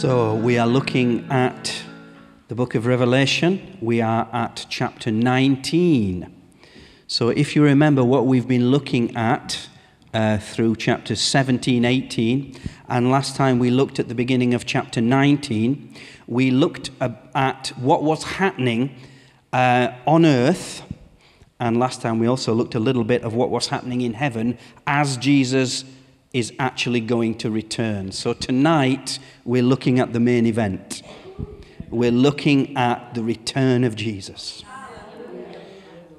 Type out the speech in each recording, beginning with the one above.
So we are looking at the book of Revelation. We are at chapter 19. So if you remember what we've been looking at uh, through chapters 17, 18, and last time we looked at the beginning of chapter 19, we looked at what was happening uh, on earth. And last time we also looked a little bit of what was happening in heaven as Jesus is actually going to return. So tonight we're looking at the main event. We're looking at the return of Jesus.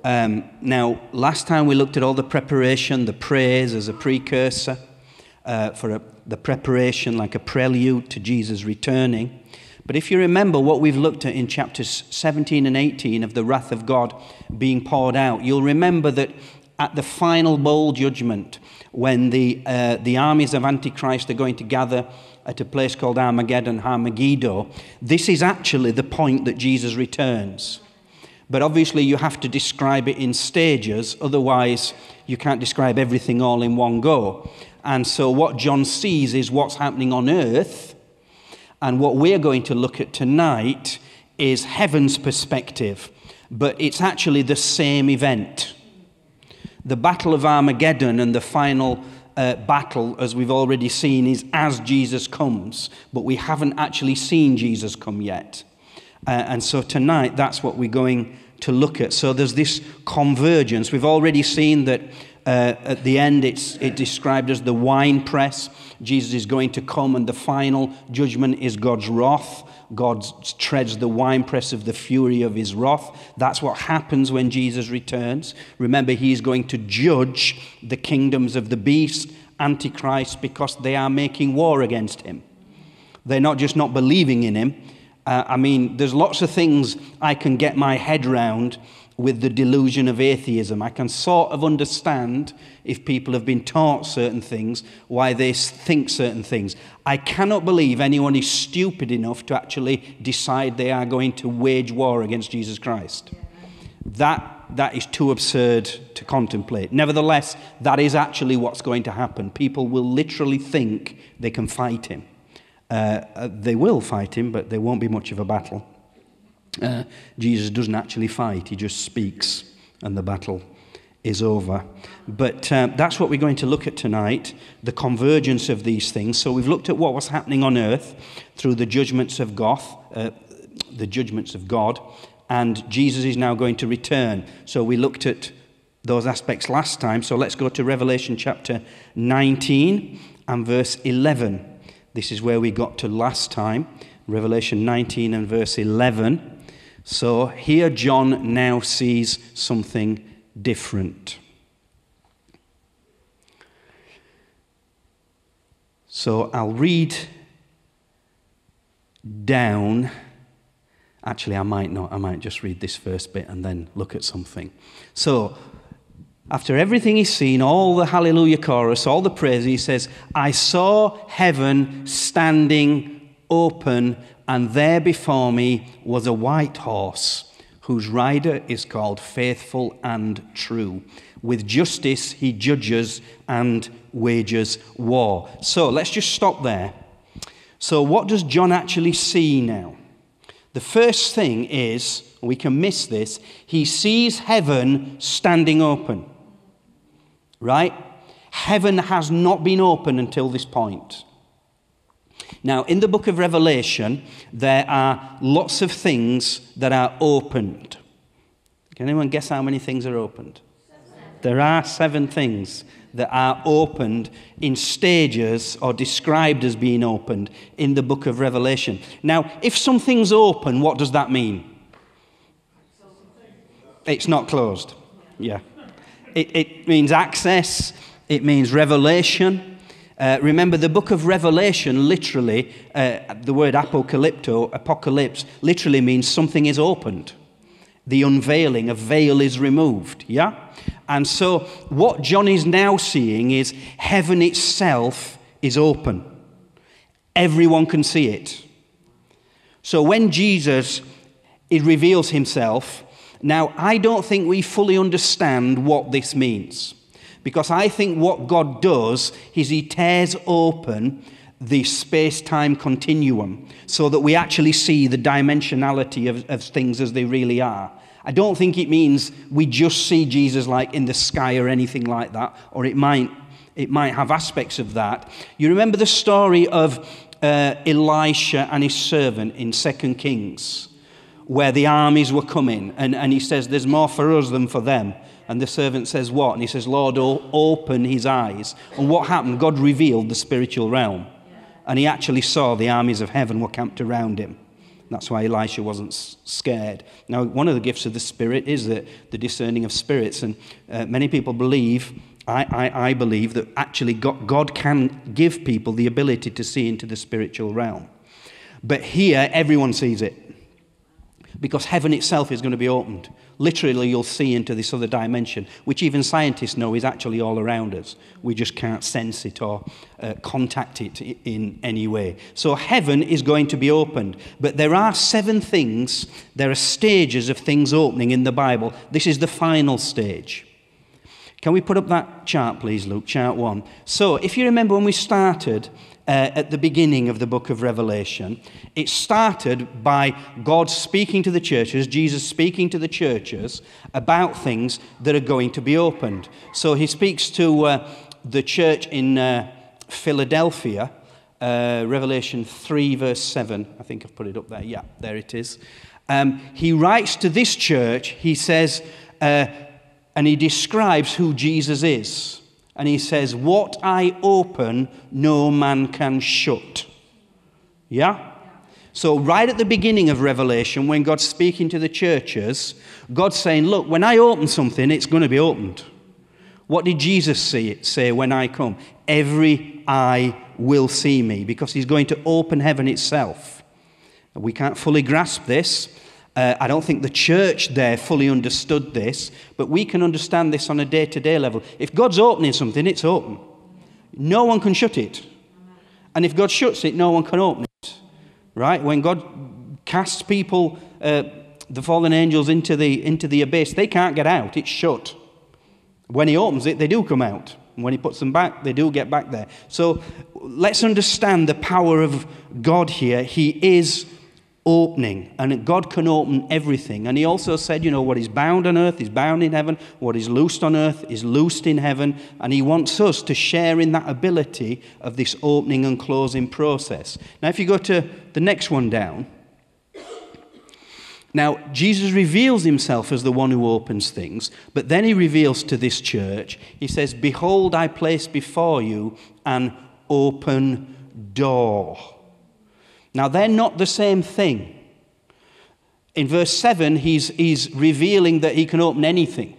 Um, now, last time we looked at all the preparation, the praise as a precursor uh, for a, the preparation, like a prelude to Jesus returning. But if you remember what we've looked at in chapters 17 and 18 of the wrath of God being poured out, you'll remember that at the final bowl judgment, when the, uh, the armies of Antichrist are going to gather at a place called Armageddon, Armageddon, this is actually the point that Jesus returns. But obviously, you have to describe it in stages, otherwise, you can't describe everything all in one go. And so, what John sees is what's happening on earth, and what we're going to look at tonight is heaven's perspective, but it's actually the same event the Battle of Armageddon and the final uh, battle, as we've already seen, is as Jesus comes, but we haven't actually seen Jesus come yet. Uh, and so tonight, that's what we're going to look at. So there's this convergence. We've already seen that uh, at the end, it's it described as the wine press. Jesus is going to come, and the final judgment is God's wrath. God treads the winepress of the fury of his wrath. That's what happens when Jesus returns. Remember, he is going to judge the kingdoms of the beast, Antichrist, because they are making war against him. They're not just not believing in him. Uh, I mean, there's lots of things I can get my head round with the delusion of atheism. I can sort of understand if people have been taught certain things, why they think certain things. I cannot believe anyone is stupid enough to actually decide they are going to wage war against Jesus Christ. That, that is too absurd to contemplate. Nevertheless, that is actually what's going to happen. People will literally think they can fight him. Uh, uh they will fight him, but there won't be much of a battle. Uh, Jesus doesn't actually fight, he just speaks, and the battle is over. But uh, that's what we're going to look at tonight the convergence of these things. So we've looked at what was happening on earth through the judgments of God, uh, the judgments of God, and Jesus is now going to return. So we looked at those aspects last time. So let's go to Revelation chapter 19 and verse 11. This is where we got to last time. Revelation 19 and verse 11. So here John now sees something different. So I'll read down. Actually, I might not. I might just read this first bit and then look at something. So, after everything he's seen, all the hallelujah chorus, all the praise, he says, I saw heaven standing open, and there before me was a white horse, whose rider is called Faithful and True. With justice he judges and wages war. So let's just stop there. So, what does John actually see now? The first thing is, we can miss this, he sees heaven standing open. Right? Heaven has not been open until this point. Now, in the book of Revelation, there are lots of things that are opened. Can anyone guess how many things are opened? There are seven things that are opened in stages or described as being opened in the book of Revelation. Now, if something's open, what does that mean? It's not closed. Yeah. It, it means access, it means revelation, uh, remember, the book of Revelation literally, uh, the word apocalypto, apocalypse, literally means something is opened. The unveiling, a veil is removed. Yeah? And so, what John is now seeing is heaven itself is open. Everyone can see it. So, when Jesus it reveals himself, now I don't think we fully understand what this means. Because I think what God does is He tears open the space time continuum so that we actually see the dimensionality of, of things as they really are. I don't think it means we just see Jesus like in the sky or anything like that, or it might, it might have aspects of that. You remember the story of uh, Elisha and his servant in 2 Kings, where the armies were coming, and, and he says, There's more for us than for them. And the servant says, What? And he says, Lord, open his eyes. And what happened? God revealed the spiritual realm. And he actually saw the armies of heaven were camped around him. That's why Elisha wasn't scared. Now, one of the gifts of the Spirit is the, the discerning of spirits. And uh, many people believe, I, I, I believe, that actually God, God can give people the ability to see into the spiritual realm. But here, everyone sees it because heaven itself is going to be opened. Literally, you'll see into this other dimension, which even scientists know is actually all around us. We just can't sense it or uh, contact it in any way. So, heaven is going to be opened. But there are seven things, there are stages of things opening in the Bible. This is the final stage. Can we put up that chart, please, Luke? Chart one. So, if you remember when we started, uh, at the beginning of the book of Revelation. It started by God speaking to the churches, Jesus speaking to the churches about things that are going to be opened. So he speaks to uh, the church in uh, Philadelphia, uh, Revelation 3, verse 7. I think I've put it up there. Yeah, there it is. Um, he writes to this church, he says, uh, and he describes who Jesus is and he says, What I open, no man can shut. Yeah? So, right at the beginning of Revelation, when God's speaking to the churches, God's saying, Look, when I open something, it's going to be opened. What did Jesus say, say when I come? Every eye will see me because he's going to open heaven itself. We can't fully grasp this, uh, I don't think the church there fully understood this, but we can understand this on a day to day level. If God's opening something, it's open. No one can shut it. And if God shuts it, no one can open it. Right? When God casts people, uh, the fallen angels, into the, into the abyss, they can't get out. It's shut. When He opens it, they do come out. And when He puts them back, they do get back there. So let's understand the power of God here. He is opening, and God can open everything. And he also said, you know, what is bound on earth is bound in heaven, what is loosed on earth is loosed in heaven, and he wants us to share in that ability of this opening and closing process. Now, if you go to the next one down, now, Jesus reveals himself as the one who opens things, but then he reveals to this church, he says, Behold, I place before you an open door. Now, they're not the same thing. In verse 7, he's, he's revealing that he can open anything.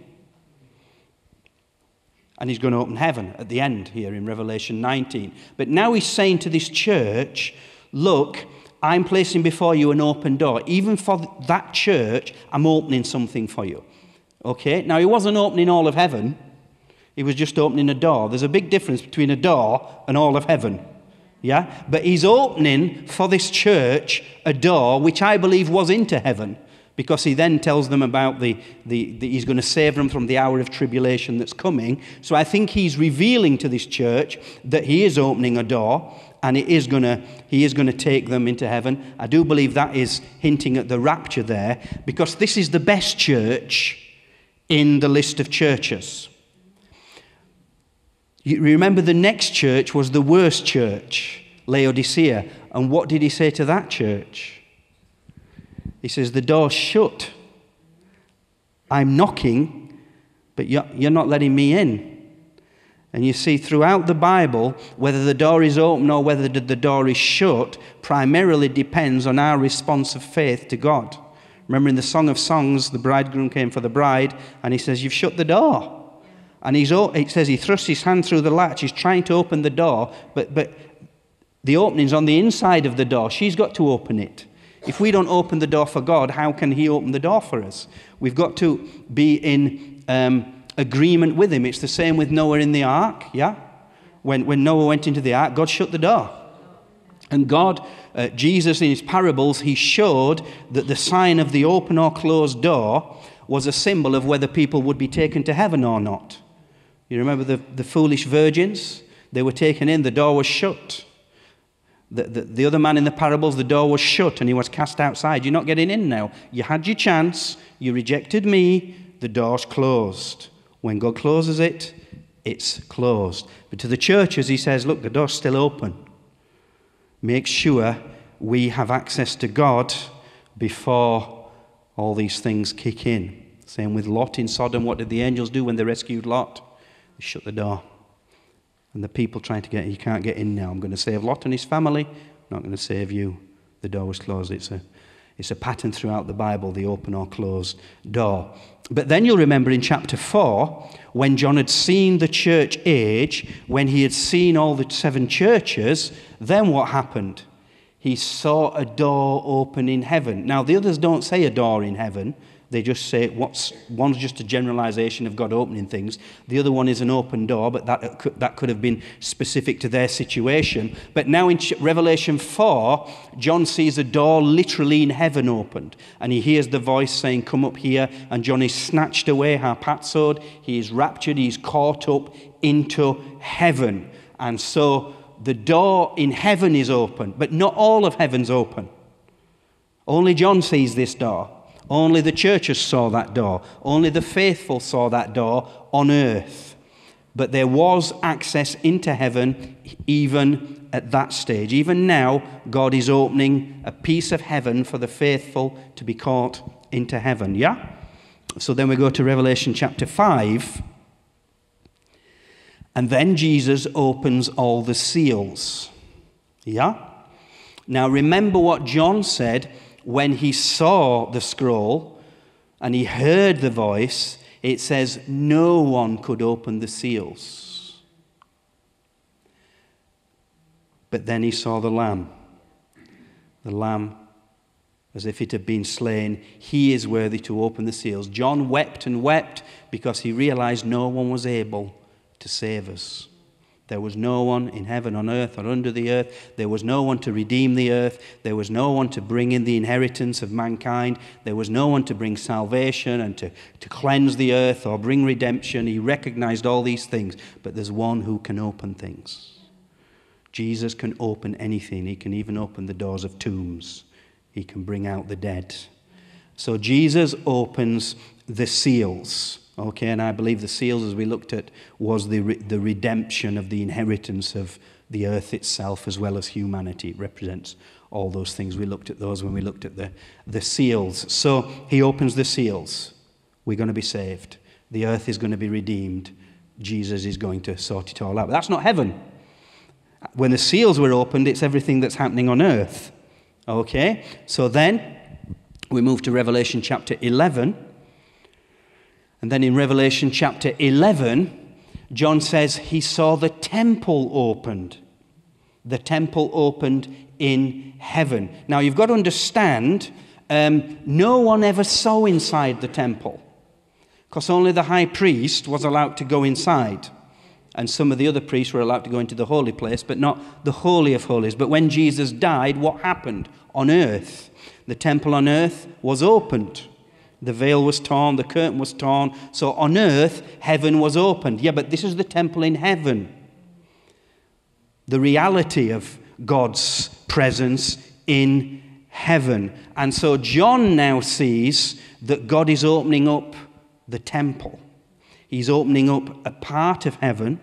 And he's going to open heaven at the end here in Revelation 19. But now he's saying to this church, Look, I'm placing before you an open door. Even for that church, I'm opening something for you. Okay? Now, he wasn't opening all of heaven, he was just opening a door. There's a big difference between a door and all of heaven. Yeah? But he's opening for this church a door which I believe was into heaven because he then tells them about the, the, the, he's going to save them from the hour of tribulation that's coming. So I think he's revealing to this church that he is opening a door and it is going to, he is going to take them into heaven. I do believe that is hinting at the rapture there because this is the best church in the list of churches. You remember the next church was the worst church, Laodicea. And what did he say to that church? He says, The door's shut. I'm knocking, but you're not letting me in. And you see, throughout the Bible, whether the door is open or whether the door is shut primarily depends on our response of faith to God. Remember in the Song of Songs, the bridegroom came for the bride, and he says, You've shut the door. And he's, it says he thrusts his hand through the latch. He's trying to open the door, but, but the opening's on the inside of the door. She's got to open it. If we don't open the door for God, how can He open the door for us? We've got to be in um, agreement with Him. It's the same with Noah in the ark, yeah? When, when Noah went into the ark, God shut the door. And God, uh, Jesus in His parables, He showed that the sign of the open or closed door was a symbol of whether people would be taken to heaven or not. You remember the, the foolish virgins? They were taken in, the door was shut. The, the, the, other man in the parables, the door was shut and he was cast outside. You're not getting in now. You had your chance. You rejected me. The door's closed. When God closes it, it's closed. But to the churches, he says, look, the door's still open. Make sure we have access to God before all these things kick in. Same with Lot in Sodom. What did the angels do when they rescued Lot? Shut the door. And the people trying to get in, you can't get in now. I'm going to save Lot and his family. I'm not going to save you. The door was closed. It's a, it's a pattern throughout the Bible, the open or closed door. But then you'll remember in chapter 4, when John had seen the church age, when he had seen all the seven churches, then what happened? He saw a door open in heaven. Now, the others don't say a door in heaven. They just say what's one's just a generalization of God opening things. The other one is an open door, but that uh, could, that could have been specific to their situation. But now in Revelation 4, John sees a door literally in heaven opened, and he hears the voice saying, "Come up here." And John is snatched away, harpazoed. He is raptured. He's caught up into heaven, and so the door in heaven is open, but not all of heaven's open. Only John sees this door. Only the churches saw that door. Only the faithful saw that door on earth. But there was access into heaven even at that stage. Even now, God is opening a piece of heaven for the faithful to be caught into heaven. Yeah? So then we go to Revelation chapter 5. And then Jesus opens all the seals. Yeah? Now remember what John said when he saw the scroll and he heard the voice, it says, no one could open the seals. But then he saw the Lamb. The Lamb, as if it had been slain, he is worthy to open the seals. John wept and wept because he realized no one was able to save us. There was no one in heaven, on earth, or under the earth. There was no one to redeem the earth. There was no one to bring in the inheritance of mankind. There was no one to bring salvation and to, to cleanse the earth or bring redemption. He recognized all these things, but there's one who can open things. Jesus can open anything, he can even open the doors of tombs, he can bring out the dead. So Jesus opens the seals. Okay, and I believe the seals, as we looked at, was the, re- the redemption of the inheritance of the earth itself as well as humanity. It represents all those things. We looked at those when we looked at the, the seals. So he opens the seals. We're going to be saved. The earth is going to be redeemed. Jesus is going to sort it all out. But that's not heaven. When the seals were opened, it's everything that's happening on earth. Okay? So then we move to Revelation chapter 11. And then in Revelation chapter 11, John says he saw the temple opened. The temple opened in heaven. Now you've got to understand, um, no one ever saw inside the temple because only the high priest was allowed to go inside. And some of the other priests were allowed to go into the holy place, but not the Holy of Holies. But when Jesus died, what happened on earth? The temple on earth was opened. The veil was torn, the curtain was torn. So on earth, heaven was opened. Yeah, but this is the temple in heaven. The reality of God's presence in heaven. And so John now sees that God is opening up the temple. He's opening up a part of heaven.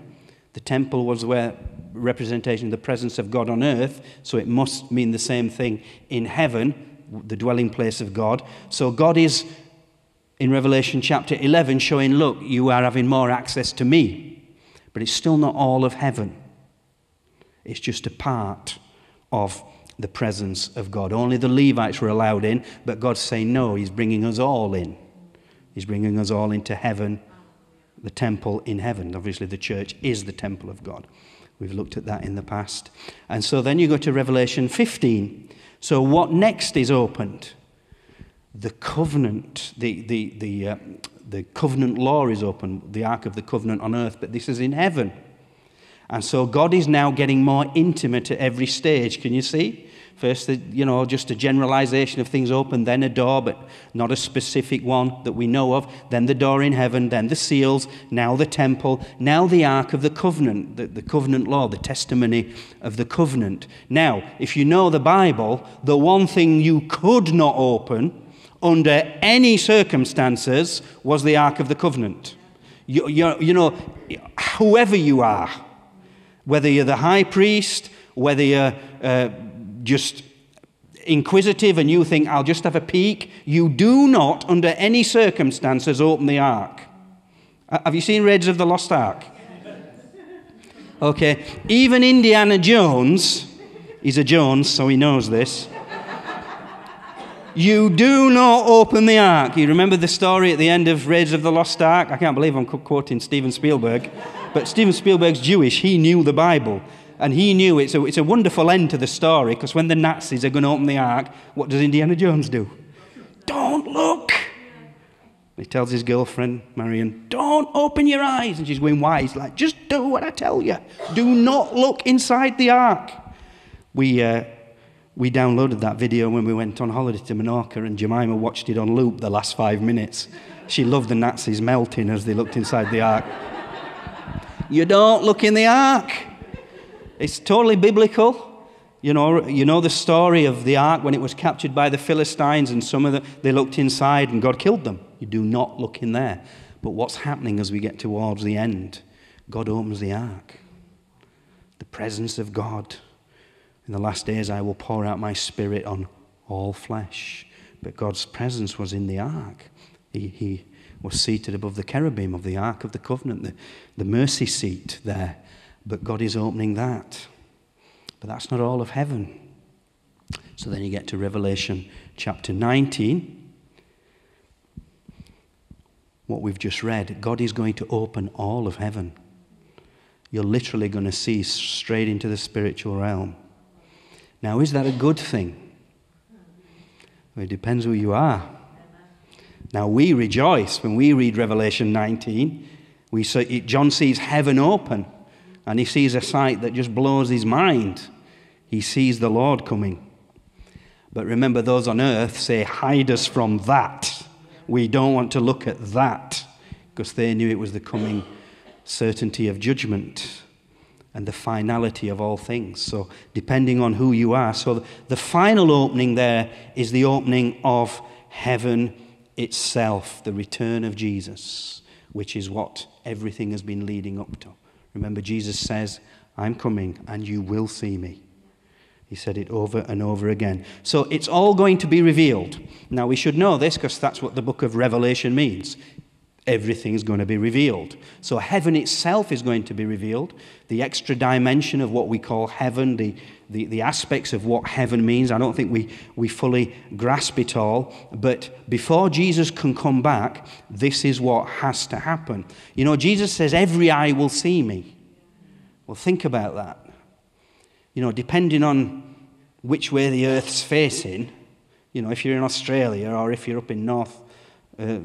The temple was where representation of the presence of God on earth, so it must mean the same thing in heaven, the dwelling place of God. So God is in Revelation chapter 11 showing, look, you are having more access to me. But it's still not all of heaven, it's just a part of the presence of God. Only the Levites were allowed in, but God's saying, no, He's bringing us all in. He's bringing us all into heaven, the temple in heaven. Obviously, the church is the temple of God. We've looked at that in the past. And so then you go to Revelation 15. So, what next is opened? The covenant, the, the, the, uh, the covenant law is open, the ark of the covenant on earth, but this is in heaven. And so God is now getting more intimate at every stage. Can you see? First, the, you know, just a generalization of things open, then a door, but not a specific one that we know of. Then the door in heaven, then the seals, now the temple, now the ark of the covenant, the, the covenant law, the testimony of the covenant. Now, if you know the Bible, the one thing you could not open under any circumstances was the ark of the covenant. You, you, you know, whoever you are, whether you're the high priest, whether you're. Uh, just inquisitive and you think, I'll just have a peek, you do not, under any circumstances, open the ark. Have you seen Raiders of the Lost Ark? Okay, even Indiana Jones, he's a Jones, so he knows this. You do not open the ark. You remember the story at the end of Raiders of the Lost Ark? I can't believe I'm quoting Steven Spielberg. But Steven Spielberg's Jewish. He knew the Bible. And he knew it's a, it's a wonderful end to the story because when the Nazis are going to open the ark, what does Indiana Jones do? Don't look. He tells his girlfriend, Marion, don't open your eyes. And she's going, why? He's like, just do what I tell you. Do not look inside the ark. We, uh, we downloaded that video when we went on holiday to Menorca, and Jemima watched it on loop the last five minutes. She loved the Nazis melting as they looked inside the ark. you don't look in the ark. It's totally biblical. You know, you know the story of the ark when it was captured by the Philistines and some of them they looked inside and God killed them. You do not look in there. But what's happening as we get towards the end? God opens the ark. The presence of God. In the last days I will pour out my spirit on all flesh. But God's presence was in the ark. He, he was seated above the cherubim of the ark of the covenant, the, the mercy seat there. But God is opening that. But that's not all of heaven. So then you get to Revelation chapter 19. What we've just read, God is going to open all of heaven. You're literally going to see straight into the spiritual realm. Now, is that a good thing? Well, it depends who you are. Now, we rejoice when we read Revelation 19. We see, John sees heaven open and he sees a sight that just blows his mind. He sees the Lord coming. But remember, those on earth say, Hide us from that. We don't want to look at that because they knew it was the coming certainty of judgment and the finality of all things. So, depending on who you are. So, the final opening there is the opening of heaven itself, the return of Jesus, which is what everything has been leading up to. Remember, Jesus says, I'm coming and you will see me. He said it over and over again. So it's all going to be revealed. Now, we should know this because that's what the book of Revelation means. Everything's going to be revealed. So heaven itself is going to be revealed. The extra dimension of what we call heaven, the, the, the aspects of what heaven means. I don't think we, we fully grasp it all. But before Jesus can come back, this is what has to happen. You know, Jesus says, Every eye will see me. Well, think about that. You know, depending on which way the earth's facing, you know, if you're in Australia or if you're up in North, uh,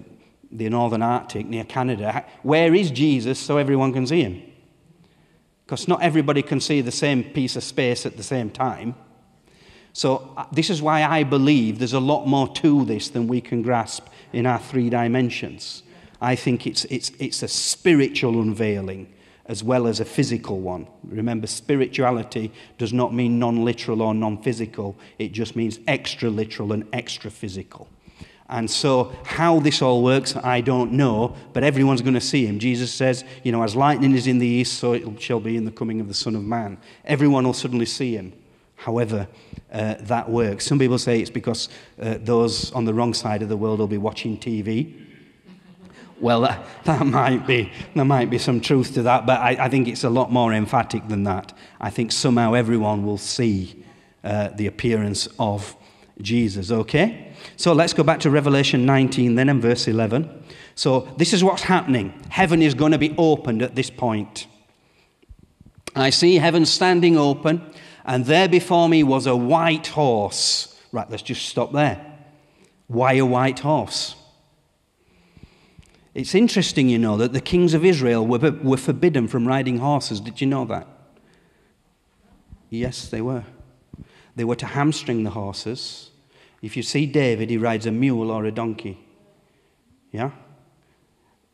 the Northern Arctic near Canada, where is Jesus so everyone can see him? Because not everybody can see the same piece of space at the same time. So, uh, this is why I believe there's a lot more to this than we can grasp in our three dimensions. I think it's, it's, it's a spiritual unveiling as well as a physical one. Remember, spirituality does not mean non literal or non physical, it just means extra literal and extra physical. And so, how this all works, I don't know, but everyone's going to see him. Jesus says, you know, as lightning is in the east, so it shall be in the coming of the Son of Man. Everyone will suddenly see him. However, uh, that works. Some people say it's because uh, those on the wrong side of the world will be watching TV. Well, that, that, might be, there might be some truth to that, but I, I, think it's a lot more emphatic than that. I think somehow everyone will see uh, the appearance of Jesus, okay? So let's go back to Revelation 19 then and verse 11. So this is what's happening. Heaven is going to be opened at this point. I see heaven standing open, and there before me was a white horse. Right, let's just stop there. Why a white horse? It's interesting, you know, that the kings of Israel were, were forbidden from riding horses. Did you know that? Yes, they were. They were to hamstring the horses. If you see David, he rides a mule or a donkey. Yeah?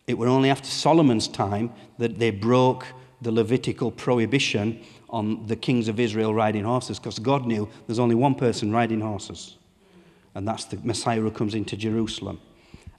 It were only after Solomon's time that they broke the Levitical prohibition on the kings of Israel riding horses because God knew there's only one person riding horses, and that's the Messiah who comes into Jerusalem.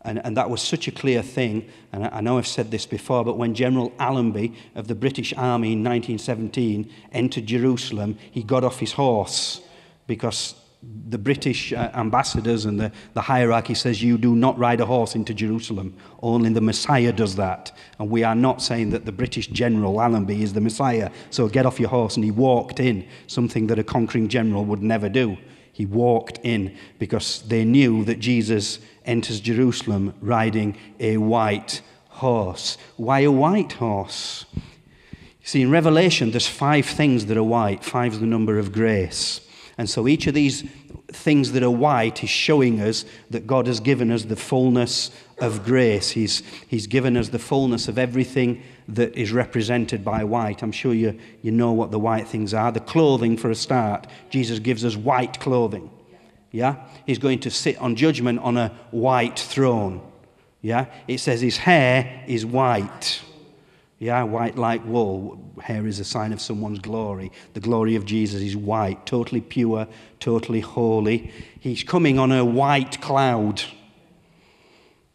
And, and that was such a clear thing. And I, I know I've said this before, but when General Allenby of the British Army in 1917 entered Jerusalem, he got off his horse because the British uh, ambassadors and the, the hierarchy says you do not ride a horse into Jerusalem. Only the Messiah does that. And we are not saying that the British general Allenby is the Messiah. So get off your horse. And he walked in, something that a conquering general would never do. He walked in because they knew that Jesus enters Jerusalem riding a white horse. Why a white horse? You see, in Revelation, there's five things that are white. Five is the number of grace. And so each of these things that are white is showing us that God has given us the fullness of grace. He's, he's given us the fullness of everything that is represented by white. I'm sure you, you know what the white things are. The clothing, for a start, Jesus gives us white clothing. Yeah? He's going to sit on judgment on a white throne. Yeah? It says his hair is white. Yeah, white like wool. Hair is a sign of someone's glory. The glory of Jesus is white, totally pure, totally holy. He's coming on a white cloud.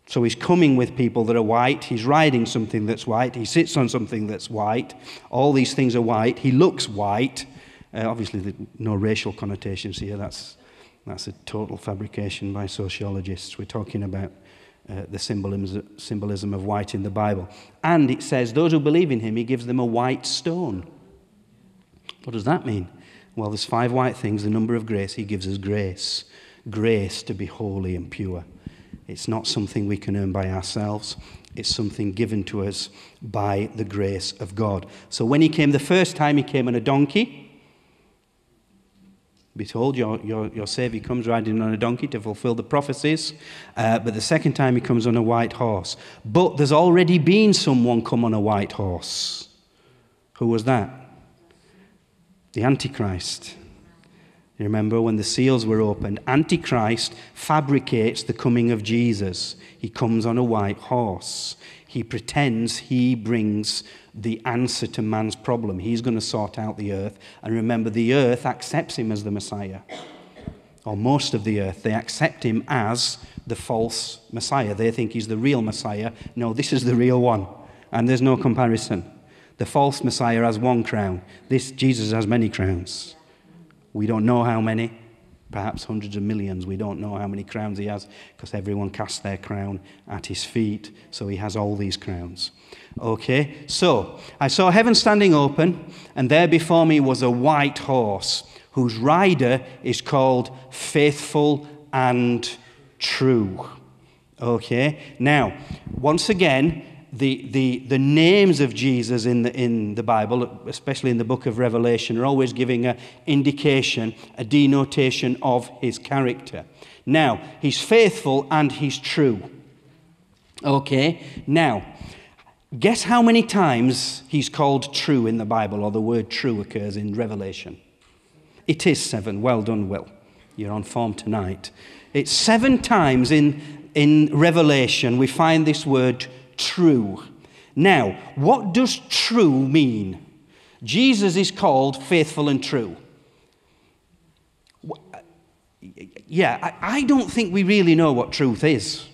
So he's coming with people that are white. He's riding something that's white. He sits on something that's white. All these things are white. He looks white. Uh, obviously, no racial connotations here. That's, that's a total fabrication by sociologists. We're talking about uh, the symbolism, symbolism of white in the Bible. And it says, those who believe in him, he gives them a white stone. What does that mean? Well, there's five white things, the number of grace. He gives us grace. Grace to be holy and pure. It's not something we can earn by ourselves. It's something given to us by the grace of God. So when he came the first time, he came on a donkey. Be told your, your, your Savior comes riding on a donkey to fulfill the prophecies, uh, but the second time he comes on a white horse. But there's already been someone come on a white horse. Who was that? The Antichrist. You remember when the seals were opened? Antichrist fabricates the coming of Jesus. He comes on a white horse. He pretends he brings the answer to man's problem. He's going to sort out the earth. And remember, the earth accepts him as the Messiah, or most of the earth. They accept him as the false Messiah. They think he's the real Messiah. No, this is the real one. And there's no comparison. The false Messiah has one crown. This Jesus has many crowns. We don't know how many, perhaps hundreds of millions. We don't know how many crowns he has because everyone casts their crown at his feet. So he has all these crowns. Okay, so I saw heaven standing open, and there before me was a white horse whose rider is called Faithful and True. Okay, now, once again, the, the, the names of Jesus in the, in the Bible, especially in the book of Revelation, are always giving an indication, a denotation of his character. Now, he's faithful and he's true. Okay, now, Guess how many times he's called true in the Bible, or the word true occurs in Revelation? It is seven. Well done, Will. You're on form tonight. It's seven times in, in Revelation we find this word true. Now, what does true mean? Jesus is called faithful and true. Yeah, I don't think we really know what truth is.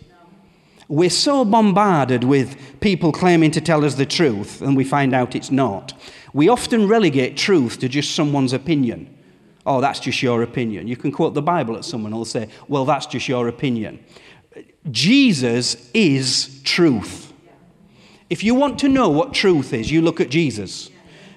We're so bombarded with people claiming to tell us the truth, and we find out it's not. We often relegate truth to just someone's opinion. Oh, that's just your opinion. You can quote the Bible at someone who'll say, Well, that's just your opinion. Jesus is truth. If you want to know what truth is, you look at Jesus.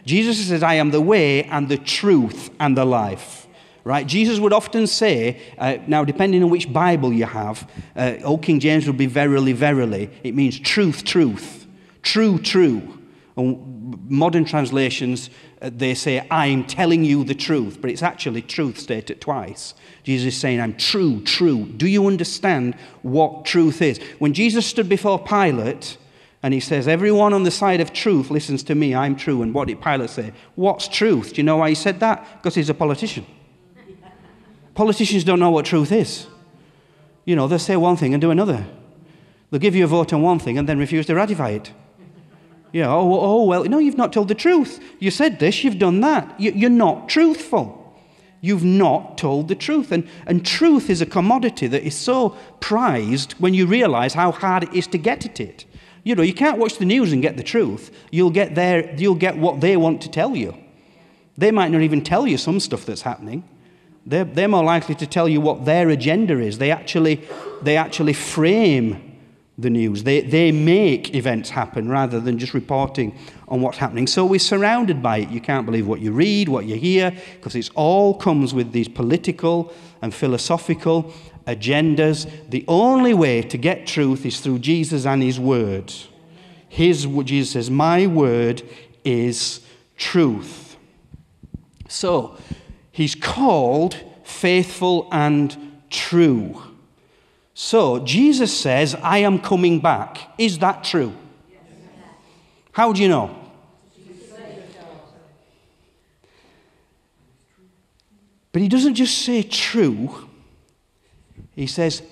Jesus says, I am the way and the truth and the life right? Jesus would often say, uh, now depending on which Bible you have, uh, Old King James would be verily, verily. It means truth, truth, true, true. And modern translations, uh, they say, I'm telling you the truth, but it's actually truth stated twice. Jesus is saying, I'm true, true. Do you understand what truth is? When Jesus stood before Pilate, And he says, Everyone on the side of truth listens to me, I'm true. And what did Pilate say? What's truth? Do you know why he said that? Because he's a politician. Politicians don't know what truth is. You know, they'll say one thing and do another. They'll give you a vote on one thing and then refuse to ratify it. Yeah, oh, oh, well, no, you've not told the truth. You said this, you've done that. You're not truthful. You've not told the truth. And, and truth is a commodity that is so prized when you realize how hard it is to get at it. You know, you can't watch the news and get the truth. You'll get, their, you'll get what they want to tell you. They might not even tell you some stuff that's happening. They're, they're more likely to tell you what their agenda is. They actually, they actually frame the news. They, they make events happen rather than just reporting on what's happening. So we're surrounded by it. You can't believe what you read, what you hear, because it all comes with these political and philosophical agendas. The only way to get truth is through Jesus and His Word. His, Jesus says, My Word is truth. So, He's called faithful and true. So, Jesus says, I am coming back. Is that true? How do you know? But he doesn't just say true, he says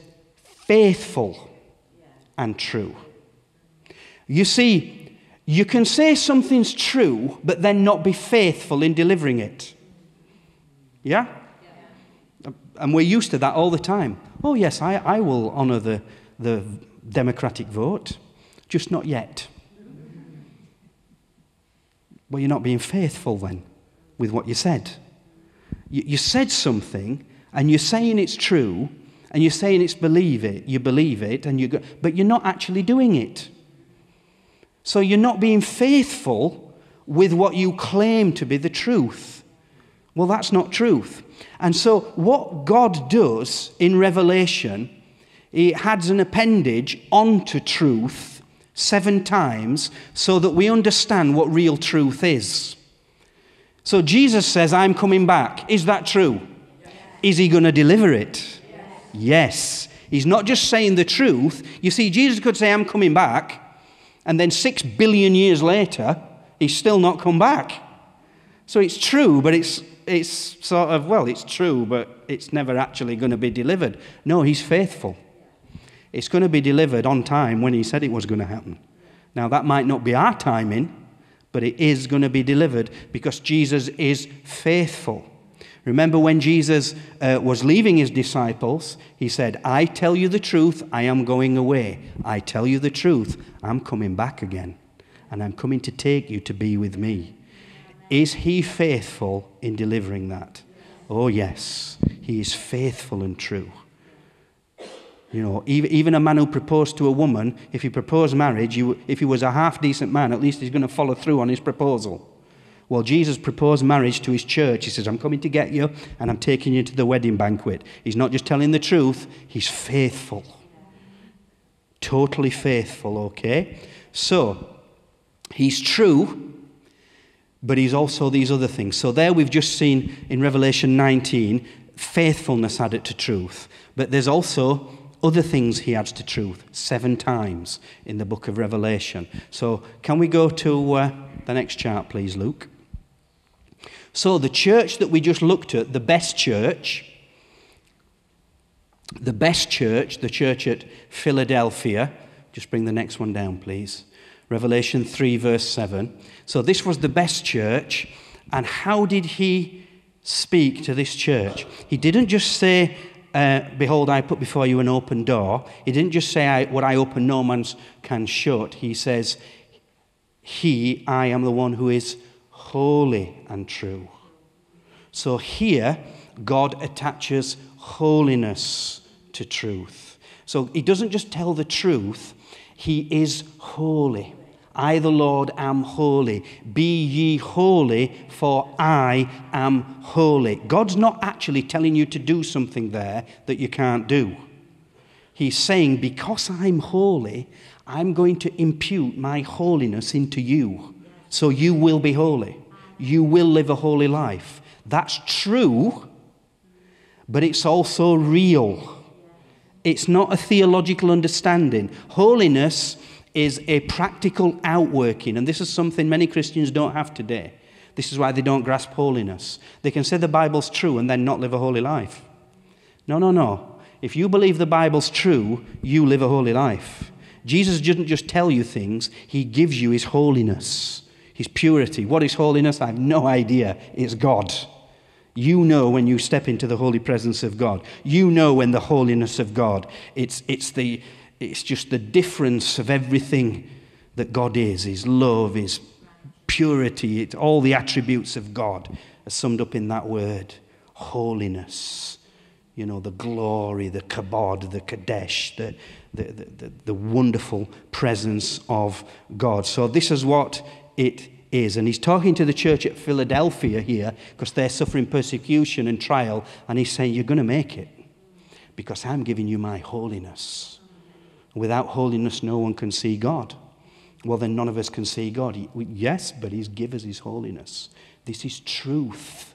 faithful and true. You see, you can say something's true, but then not be faithful in delivering it. Yeah? And we're used to that all the time. Oh, yes, I, I will honour the, the democratic vote, just not yet. Well, you're not being faithful then with what you said. You, you said something, and you're saying it's true, and you're saying it's believe it, you believe it, and you go, but you're not actually doing it. So you're not being faithful with what you claim to be the truth. Well, that's not truth. And so, what God does in Revelation, He adds an appendage onto truth seven times so that we understand what real truth is. So, Jesus says, I'm coming back. Is that true? Is He going to deliver it? Yes. He's not just saying the truth. You see, Jesus could say, I'm coming back, and then six billion years later, He's still not come back. So it's true, but it's it's sort of, well, it's true, but it's never actually going to be delivered. No, he's faithful. It's going to be delivered on time when he said it was going to happen. Now, that might not be our timing, but it is going to be delivered because Jesus is faithful. Remember when Jesus uh, was leaving his disciples, he said, I tell you the truth, I am going away. I tell you the truth, I'm coming back again. And I'm coming to take you to be with me. Is he faithful in delivering that? Oh, yes. He is faithful and true. You know, even a man who proposed to a woman, if he proposed marriage, if he was a half decent man, at least he's going to follow through on his proposal. Well, Jesus proposed marriage to his church. He says, I'm coming to get you and I'm taking you to the wedding banquet. He's not just telling the truth, he's faithful. Totally faithful, okay? So, he's true but he's also these other things. So there we've just seen in Revelation 19 faithfulness added to truth. But there's also other things he adds to truth seven times in the book of Revelation. So can we go to uh, the next chart, please, Luke? So the church that we just looked at, the best church, the best church, the church at Philadelphia, just bring the next one down, please. Revelation 3, verse 7. So, this was the best church. And how did he speak to this church? He didn't just say, uh, Behold, I put before you an open door. He didn't just say, I, What I open, no man can shut. He says, He, I am the one who is holy and true. So, here, God attaches holiness to truth. So, he doesn't just tell the truth, he is holy. I, the Lord, am holy. Be ye holy, for I am holy. God's not actually telling you to do something there that you can't do. He's saying, because I'm holy, I'm going to impute my holiness into you. So you will be holy. You will live a holy life. That's true, but it's also real. It's not a theological understanding. Holiness is a practical outworking, and this is something many Christians don't have today. This is why they don't grasp holiness. They can say the Bible's true and then not live a holy life. No, no, no. If you believe the Bible's true, you live a holy life. Jesus didn't just tell you things, He gives you His holiness, His purity. What is holiness? I have no idea. It's God. You know when you step into the holy presence of God. You know when the holiness of God. It's, it's, the, it's just the difference of everything that God is His love, His purity, it's all the attributes of God are summed up in that word holiness. You know, the glory, the kabod, the kadesh, the, the, the, the, wonderful presence of God. So, this is what it is. And he's talking to the church at Philadelphia here because they're suffering persecution and trial. And he's saying, You're going to make it because I'm giving you my holiness. Without holiness, no one can see God. Well, then none of us can see God. Yes, but He's given us His holiness. This is truth.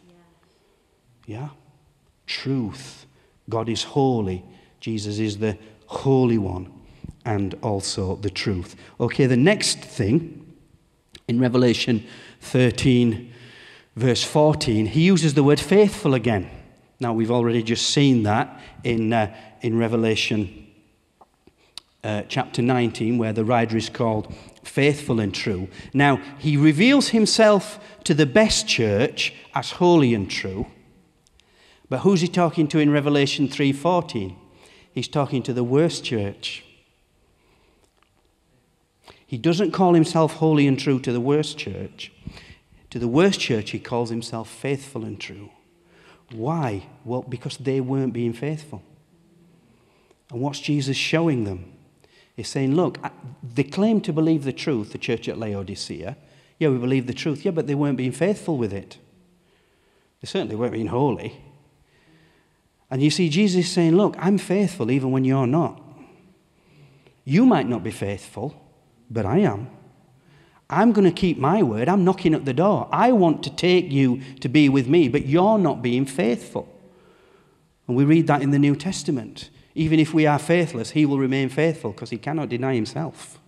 Yeah? Truth. God is holy. Jesus is the Holy One and also the truth. Okay, the next thing in Revelation 13, verse 14, he uses the word faithful again. Now, we've already just seen that in, uh, in Revelation uh, chapter 19, where the rider is called faithful and true. Now, he reveals himself to the best church as holy and true. But who's he talking to in Revelation 3:14? He's talking to the worst church. He doesn't call himself holy and true to the worst church. To the worst church, he calls himself faithful and true. Why? Well, because they weren't being faithful. And what's Jesus showing them? He's saying, look, they claim to believe the truth, the church at Laodicea. Yeah, we believe the truth. Yeah, but they weren't being faithful with it. They certainly weren't being holy. And you see, Jesus saying, look, I'm faithful even when you're not. You might not be faithful, but I am. I'm going to keep my word. I'm knocking at the door. I want to take you to be with me, but you're not being faithful. And we read that in the New Testament. Even if we are faithless, he will remain faithful because he cannot deny himself.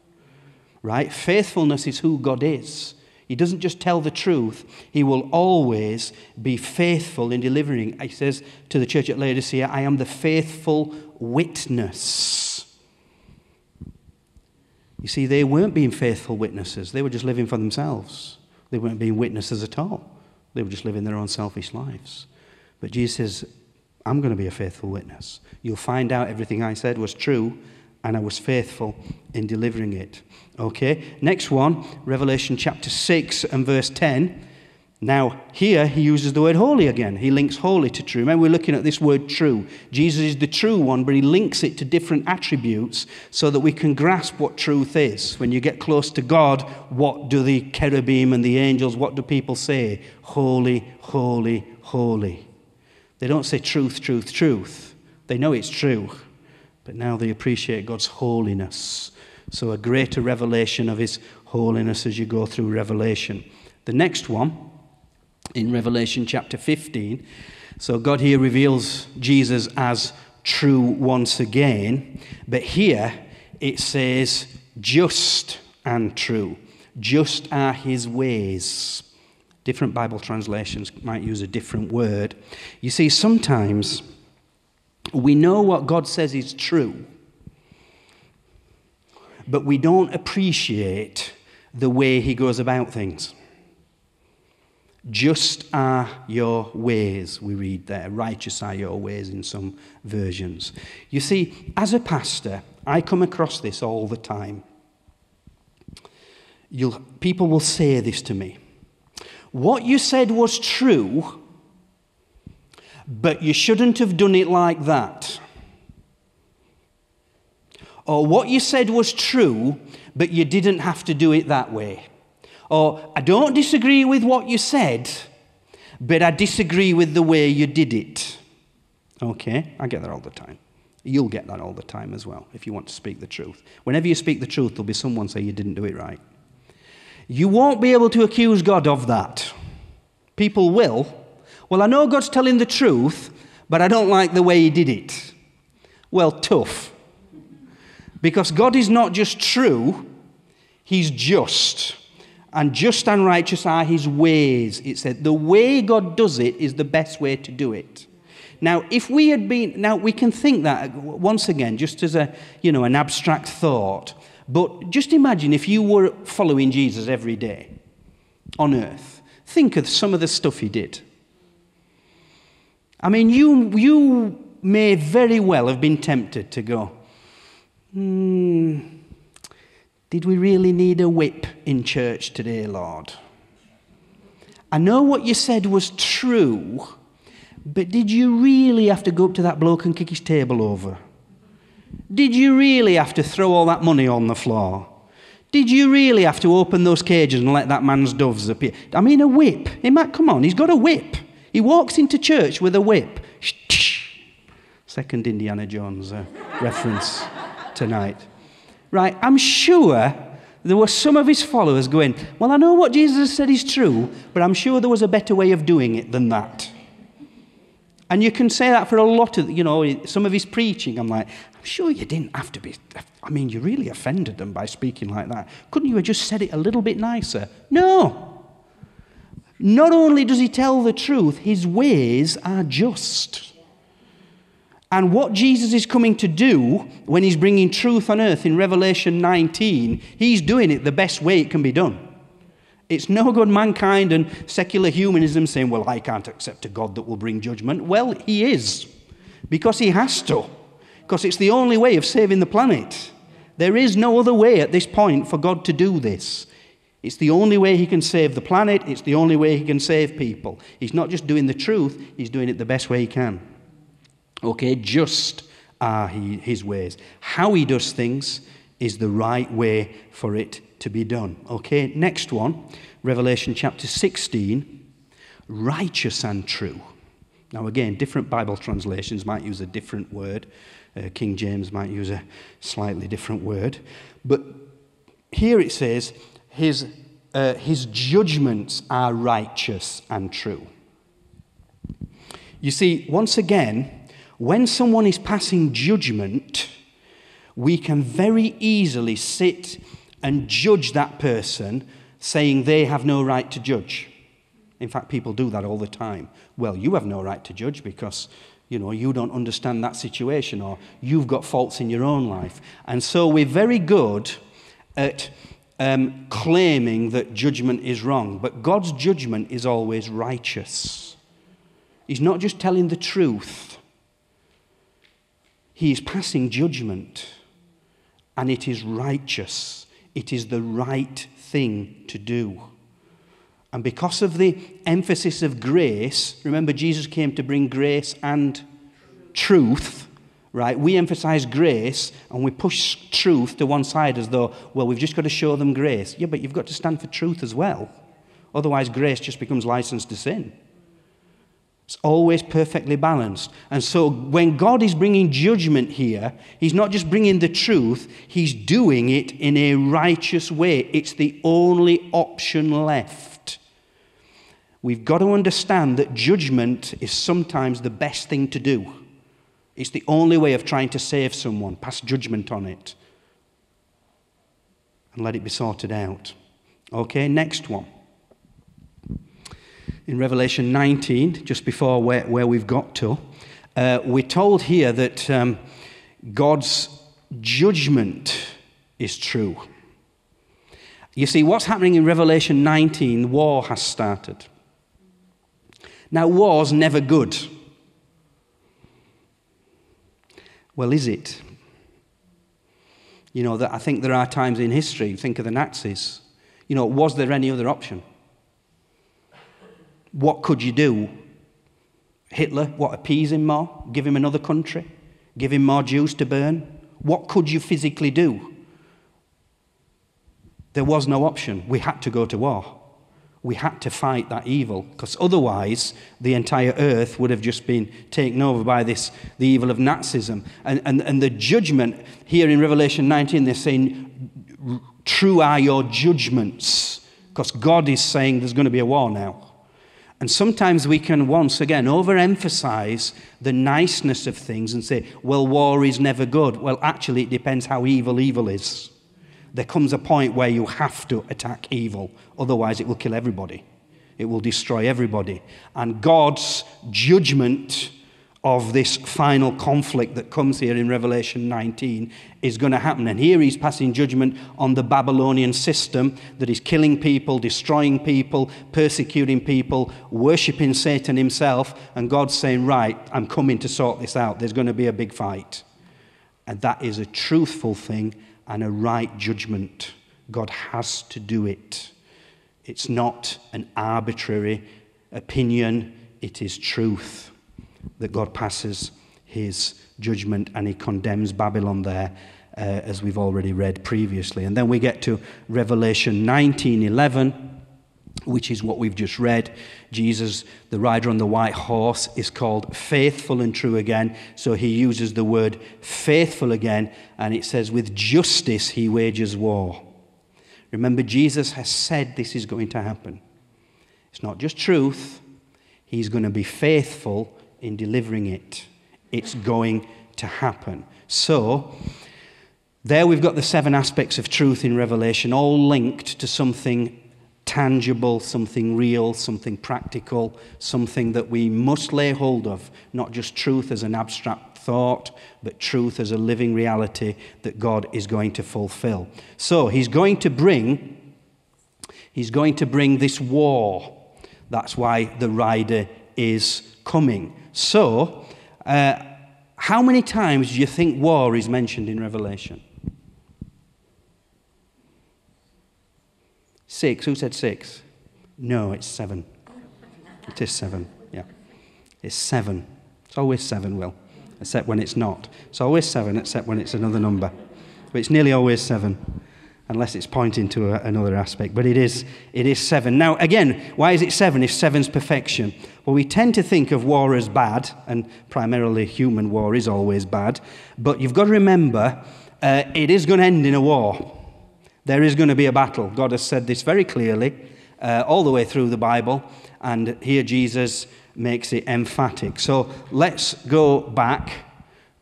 Right? Faithfulness is who God is. He doesn't just tell the truth, he will always be faithful in delivering. He says to the church at Laodicea, I am the faithful witness. You see, they weren't being faithful witnesses, they were just living for themselves. They weren't being witnesses at all, they were just living their own selfish lives. But Jesus says, I'm going to be a faithful witness. You'll find out everything I said was true, and I was faithful in delivering it. Okay, next one, Revelation chapter 6 and verse 10. Now, here he uses the word holy again. He links holy to true. Remember, we're looking at this word true. Jesus is the true one, but he links it to different attributes so that we can grasp what truth is. When you get close to God, what do the cherubim and the angels, what do people say? Holy, holy, holy. They don't say truth, truth, truth. They know it's true, but now they appreciate God's holiness. So, a greater revelation of his holiness as you go through Revelation. The next one, in Revelation chapter 15. So God here reveals Jesus as true once again, but here it says just and true. Just are his ways. Different Bible translations might use a different word. You see, sometimes we know what God says is true, but we don't appreciate the way he goes about things. Just are your ways, we read there. Righteous are your ways in some versions. You see, as a pastor, I come across this all the time. You'll, people will say this to me What you said was true, but you shouldn't have done it like that. Or what you said was true, but you didn't have to do it that way. Or, I don't disagree with what you said, but I disagree with the way you did it. Okay, I get that all the time. You'll get that all the time as well if you want to speak the truth. Whenever you speak the truth, there'll be someone say you didn't do it right. You won't be able to accuse God of that. People will. Well, I know God's telling the truth, but I don't like the way He did it. Well, tough. Because God is not just true, He's just. And just and righteous are his ways. It said the way God does it is the best way to do it. Now, if we had been, now we can think that once again, just as a, you know, an abstract thought, but just imagine if you were following Jesus every day on earth. Think of some of the stuff he did. I mean, you, you may very well have been tempted to go, hmm, did we really need a whip in church today, Lord? I know what you said was true, but did you really have to go up to that bloke and kick his table over? Did you really have to throw all that money on the floor? Did you really have to open those cages and let that man's doves appear? I mean, a whip. He might, come on, he's got a whip. He walks into church with a whip. Second Indiana Jones uh, reference tonight. Right, I'm sure there were some of his followers going, Well, I know what Jesus said is true, but I'm sure there was a better way of doing it than that. And you can say that for a lot of, you know, some of his preaching. I'm like, I'm sure you didn't have to be, I mean, you really offended them by speaking like that. Couldn't you have just said it a little bit nicer? No. Not only does he tell the truth, his ways are just. And what Jesus is coming to do when he's bringing truth on earth in Revelation 19, he's doing it the best way it can be done. It's no good mankind and secular humanism saying, well, I can't accept a God that will bring judgment. Well, he is, because he has to, because it's the only way of saving the planet. There is no other way at this point for God to do this. It's the only way he can save the planet, it's the only way he can save people. He's not just doing the truth, he's doing it the best way he can. Okay, just are he, his ways. How he does things is the right way for it to be done. Okay, next one, Revelation chapter 16, righteous and true. Now, again, different Bible translations might use a different word. Uh, King James might use a slightly different word. But here it says, his, uh, his judgments are righteous and true. You see, once again, when someone is passing judgment, we can very easily sit and judge that person saying they have no right to judge. In fact, people do that all the time. Well, you have no right to judge because you know you don't understand that situation or you've got faults in your own life. And so we're very good at um, claiming that judgment is wrong, but God's judgment is always righteous. He's not just telling the truth. He is passing judgment, and it is righteous. It is the right thing to do. And because of the emphasis of grace, remember, Jesus came to bring grace and truth, right? We emphasize grace and we push truth to one side as though, well, we've just got to show them grace. Yeah, but you've got to stand for truth as well. Otherwise, grace just becomes license to sin. It's always perfectly balanced. And so when God is bringing judgment here, He's not just bringing the truth, He's doing it in a righteous way. It's the only option left. We've got to understand that judgment is sometimes the best thing to do. It's the only way of trying to save someone, pass judgment on it, and let it be sorted out. Okay, next one in Revelation 19, just before where, where we've got to, uh, we're told here that um, God's judgment is true. You see, what's happening in Revelation 19, war has started. Now, war's never good. Well, is it? You know, that I think there are times in history, think of the Nazis. You know, was there any other option? What could you do? Hitler, what, appease him more? Give him another country? Give him more Jews to burn? What could you physically do? There was no option. We had to go to war. We had to fight that evil because otherwise the entire earth would have just been taken over by this, the evil of Nazism. And, and, and the judgment here in Revelation 19, they're saying, True are your judgments because God is saying there's going to be a war now. And sometimes we can once again overemphasize the niceness of things and say, well, war is never good. Well, actually, it depends how evil evil is. There comes a point where you have to attack evil, otherwise, it will kill everybody. It will destroy everybody. And God's judgment of this final conflict that comes here in Revelation 19 is going to happen. And here he's passing judgment on the Babylonian system that is killing people, destroying people, persecuting people, worshipping Satan himself. And God's saying, Right, I'm coming to sort this out. There's going to be a big fight. And that is a truthful thing and a right judgment. God has to do it. It's not an arbitrary opinion, it is truth that God passes his judgment and he condemns Babylon there, uh, as we've already read previously. And then we get to Revelation 19:11, which is what we've just read. Jesus, the rider on the white horse, is called faithful and true again. So he uses the word faithful again, and it says, with justice he wages war. Remember, Jesus has said this is going to happen. It's not just truth, he's going to be faithful in delivering it. It's going to happen. So, there we've got the seven aspects of truth in Revelation, all linked to something tangible, something real, something practical, something that we must lay hold of, not just truth as an abstract thought, but truth as a living reality that God is going to fulfill. So, he's going to bring he's going to bring this war. That's why the rider is coming. So, uh, how many times do you think war is mentioned in Revelation? Six. Who said six? No, it's seven. It is seven, yeah. It's seven. It's always seven, Will, except when it's not. It's always seven, except when it's another number. But it's nearly always seven unless it's pointing to a, another aspect. But it is, it is seven. Now, again, why is it seven if seven's perfection? Well, we tend to think of war as bad, and primarily human war is always bad. But you've got to remember, uh, it is going to end in a war. There is going to be a battle. God has said this very clearly uh, all the way through the Bible, and here Jesus makes it emphatic. So let's go back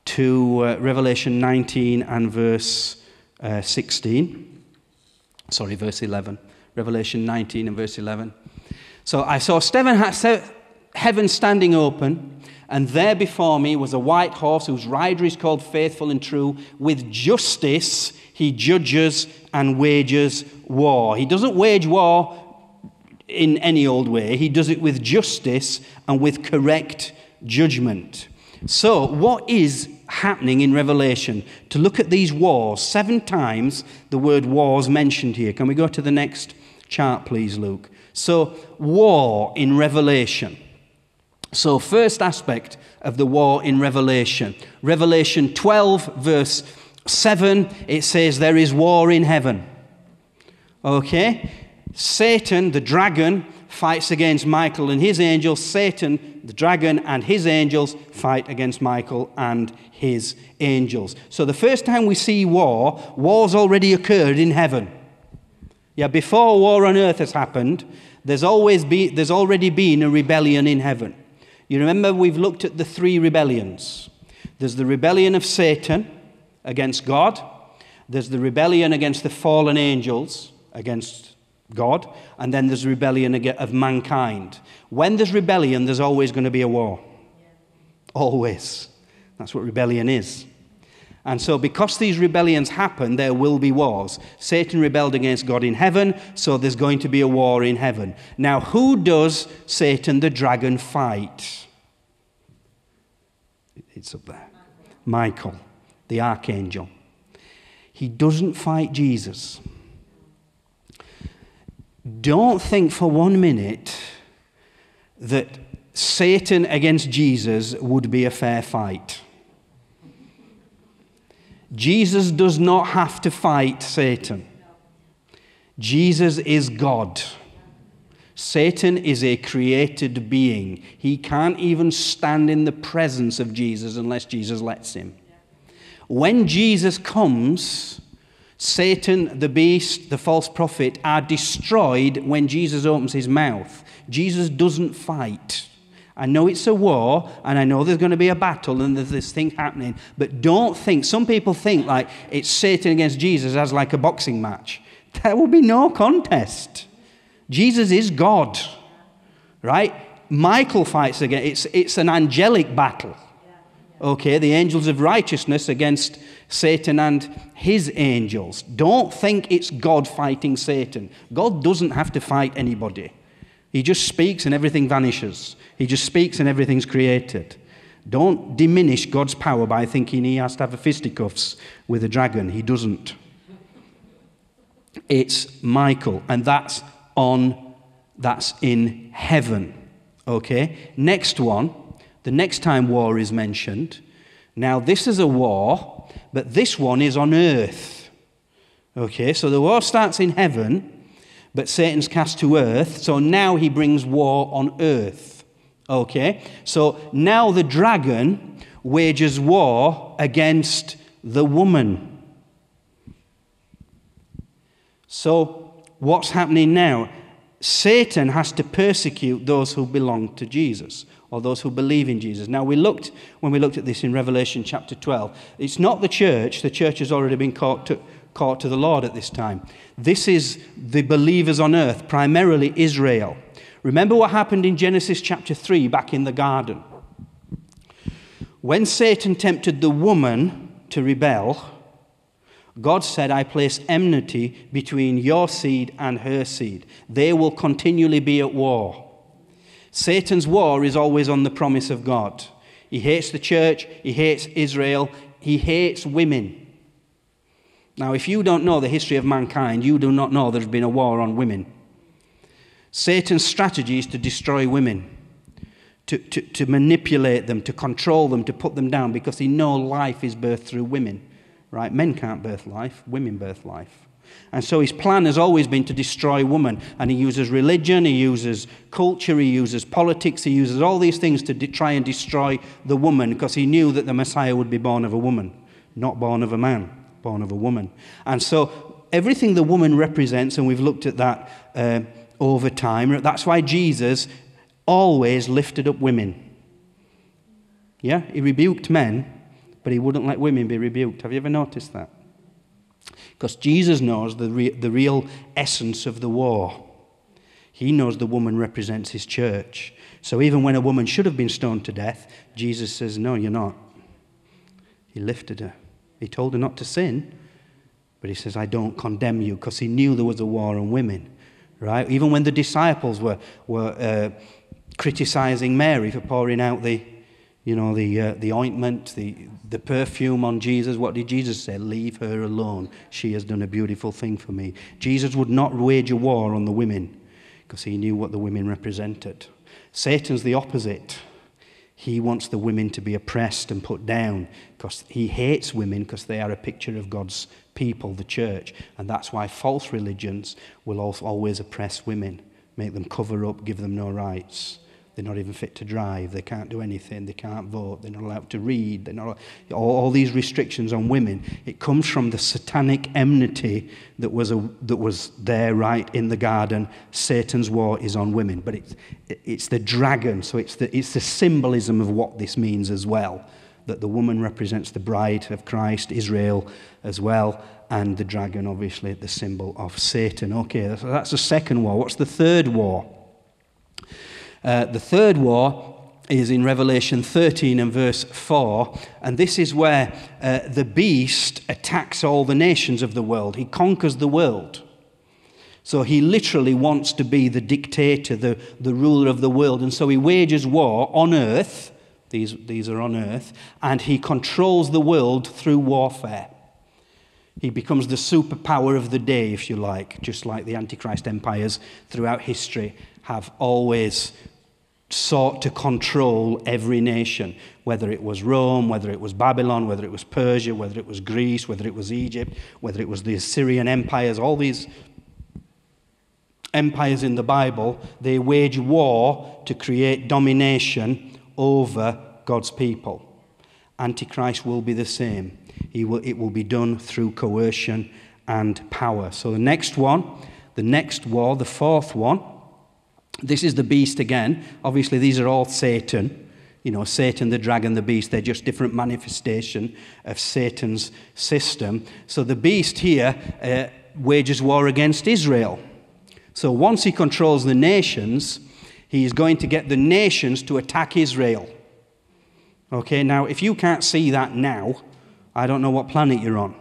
to uh, Revelation 19 and verse uh, 16 sorry, verse 11. Revelation 19 and verse 11. So I saw heaven standing open, and there before me was a white horse whose rider is called Faithful and True. With justice he judges and wages war. He doesn't wage war in any old way, he does it with justice and with correct judgment. So, what is happening in Revelation? To look at these wars, seven times the word wars mentioned here. Can we go to the next chart, please, Luke? So, war in Revelation. So, first aspect of the war in Revelation. Revelation 12, verse 7, it says, There is war in heaven. Okay? Satan, the dragon, fights against Michael and his angels. Satan, the dragon, and his angels fight against Michael and his angels. So the first time we see war, war's already occurred in heaven. Yeah, before war on earth has happened, there's, always be, there's already been a rebellion in heaven. You remember we've looked at the three rebellions. There's the rebellion of Satan against God. There's the rebellion against the fallen angels against God, and then there's the rebellion of mankind. When there's rebellion, there's always going to be a war. Always. That's what rebellion is. And so, because these rebellions happen, there will be wars. Satan rebelled against God in heaven, so there's going to be a war in heaven. Now, who does Satan the dragon fight? It's up there. Michael, the archangel. He doesn't fight Jesus. Don't think for one minute that Satan against Jesus would be a fair fight. Jesus does not have to fight Satan. Jesus is God. Satan is a created being. He can't even stand in the presence of Jesus unless Jesus lets him. When Jesus comes, Satan, the beast, the false prophet are destroyed when Jesus opens his mouth. Jesus doesn't fight. I know it's a war, and I know there's going to be a battle, and there's this thing happening. But don't think, some people think like it's Satan against Jesus as like a boxing match. There will be no contest. Jesus is God, right? Michael fights again. It's, it's an angelic battle. Okay, the angels of righteousness against Satan and his angels. Don't think it's God fighting Satan. God doesn't have to fight anybody. He just speaks and everything vanishes. He just speaks and everything's created. Don't diminish God's power by thinking he has to have a fisticuffs with a dragon. He doesn't. It's Michael, and that's on that's in heaven. Okay? Next one, the next time war is mentioned. Now, this is a war, but this one is on earth. Okay, so the war starts in heaven, but Satan's cast to earth, so now he brings war on earth. Okay, so now the dragon wages war against the woman. So, what's happening now? Satan has to persecute those who belong to Jesus or those who believe in Jesus. Now, we looked, when we looked at this in Revelation chapter 12, it's not the church. The church has already been caught to, caught to the Lord at this time. This is the believers on earth, primarily Israel. Remember what happened in Genesis chapter 3 back in the garden? When Satan tempted the woman to rebel, God said, I place enmity between your seed and her seed. They will continually be at war. Satan's war is always on the promise of God. He hates the church, he hates Israel, he hates women. Now, if you don't know the history of mankind, you do not know there's been a war on women. Satan's strategy is to destroy women, to, to, to manipulate them, to control them, to put them down, because he knows life is birthed through women. Right? Men can't birth life, women birth life. And so his plan has always been to destroy woman. And he uses religion, he uses culture, he uses politics, he uses all these things to de- try and destroy the woman because he knew that the Messiah would be born of a woman, not born of a man, born of a woman. And so everything the woman represents, and we've looked at that uh, over time, that's why Jesus always lifted up women. Yeah, he rebuked men, but he wouldn't let women be rebuked. Have you ever noticed that? Because Jesus knows the, re- the real essence of the war. He knows the woman represents his church. So even when a woman should have been stoned to death, Jesus says, No, you're not. He lifted her. He told her not to sin, but he says, I don't condemn you because he knew there was a war on women. Right? Even when the disciples were, were uh, criticizing Mary for pouring out the, you know, the, uh, the ointment, the, the perfume on Jesus. What did Jesus say? Leave her alone. She has done a beautiful thing for me. Jesus would not wage a war on the women because he knew what the women represented. Satan's the opposite. He wants the women to be oppressed and put down because he hates women because they are a picture of God's people, the church. And that's why false religions will always oppress women, make them cover up, give them no rights. They're not even fit to drive. They can't do anything. They can't vote. They're not allowed to read. They're not, all, all these restrictions on women. It comes from the satanic enmity that was, a, that was there right in the garden. Satan's war is on women. But it's, it's the dragon. So it's the, it's the symbolism of what this means as well. That the woman represents the bride of Christ, Israel, as well and the dragon, obviously, the symbol of Satan. Okay, so that's the second war. What's the third war? Uh, the third war is in Revelation 13 and verse 4, and this is where uh, the beast attacks all the nations of the world. He conquers the world. So he literally wants to be the dictator, the, the ruler of the world, and so he wages war on earth. These, these are on earth, and he controls the world through warfare. He becomes the superpower of the day, if you like, just like the Antichrist empires throughout history have always sought to control every nation, whether it was Rome, whether it was Babylon, whether it was Persia, whether it was Greece, whether it was Egypt, whether it was the Assyrian empires, all these empires in the Bible, they wage war to create domination over God's people. Antichrist will be the same. He will, it will be done through coercion and power. So the next one, the next war, the fourth one, This is the beast again. Obviously, these are all Satan. You know, Satan, the dragon, the beast, they're just different manifestation of Satan's system. So the beast here uh, wages war against Israel. So once he controls the nations, he is going to get the nations to attack Israel. Okay, now if you can't see that now, I don't know what planet you're on.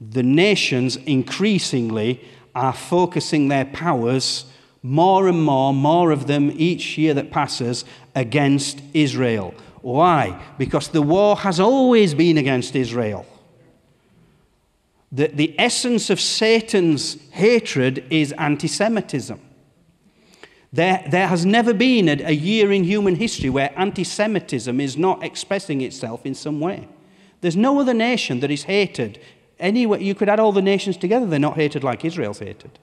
The nations increasingly are focusing their powers more and more, more of them each year that passes against Israel. Why? Because the war has always been against Israel. The, the essence of Satan's hatred is anti Semitism. There, there has never been a, a year in human history where anti Semitism is not expressing itself in some way. There's no other nation that is hated. Anyway, you could add all the nations together, they're not hated like Israel's hated.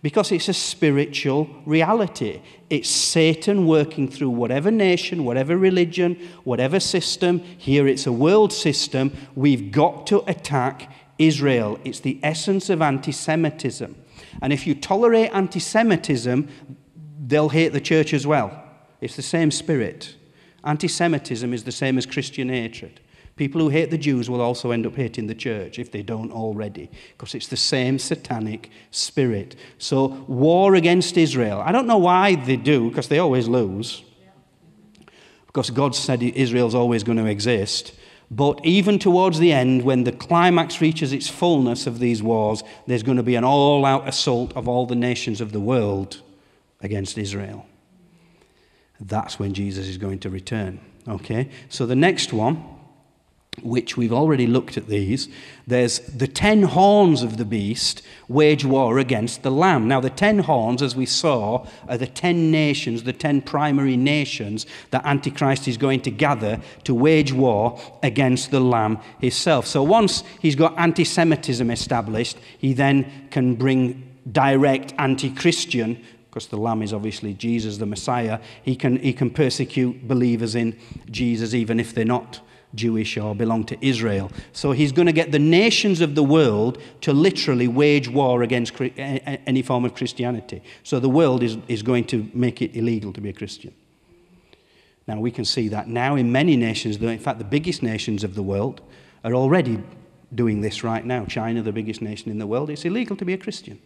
Because it's a spiritual reality. It's Satan working through whatever nation, whatever religion, whatever system. Here it's a world system. We've got to attack Israel. It's the essence of anti Semitism. And if you tolerate anti Semitism, they'll hate the church as well. It's the same spirit. Anti Semitism is the same as Christian hatred. People who hate the Jews will also end up hating the church if they don't already, because it's the same satanic spirit. So, war against Israel. I don't know why they do, because they always lose. Because God said Israel's always going to exist. But even towards the end, when the climax reaches its fullness of these wars, there's going to be an all out assault of all the nations of the world against Israel. That's when Jesus is going to return. Okay? So the next one, which we've already looked at these, there's the ten horns of the beast wage war against the lamb. Now, the ten horns, as we saw, are the ten nations, the ten primary nations that Antichrist is going to gather to wage war against the lamb himself. So once he's got anti Semitism established, he then can bring direct anti Christian because the Lamb is obviously Jesus, the Messiah, he can, he can persecute believers in Jesus even if they're not Jewish or belong to Israel. So he's going to get the nations of the world to literally wage war against any form of Christianity. So the world is, is going to make it illegal to be a Christian. Now we can see that now in many nations, in fact, the biggest nations of the world are already doing this right now. China, the biggest nation in the world, it's illegal to be a Christian.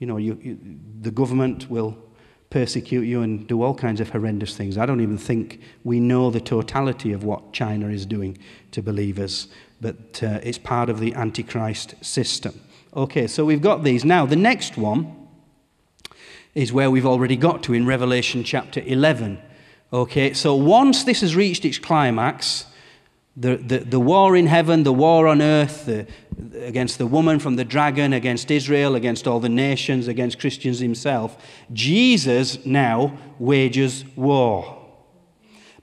You know, you, you, the government will persecute you and do all kinds of horrendous things. I don't even think we know the totality of what China is doing to believers, but uh, it's part of the Antichrist system. Okay, so we've got these. Now, the next one is where we've already got to in Revelation chapter 11. Okay, so once this has reached its climax, the, the, the war in heaven, the war on earth, the, against the woman from the dragon, against Israel, against all the nations, against Christians himself, Jesus now wages war.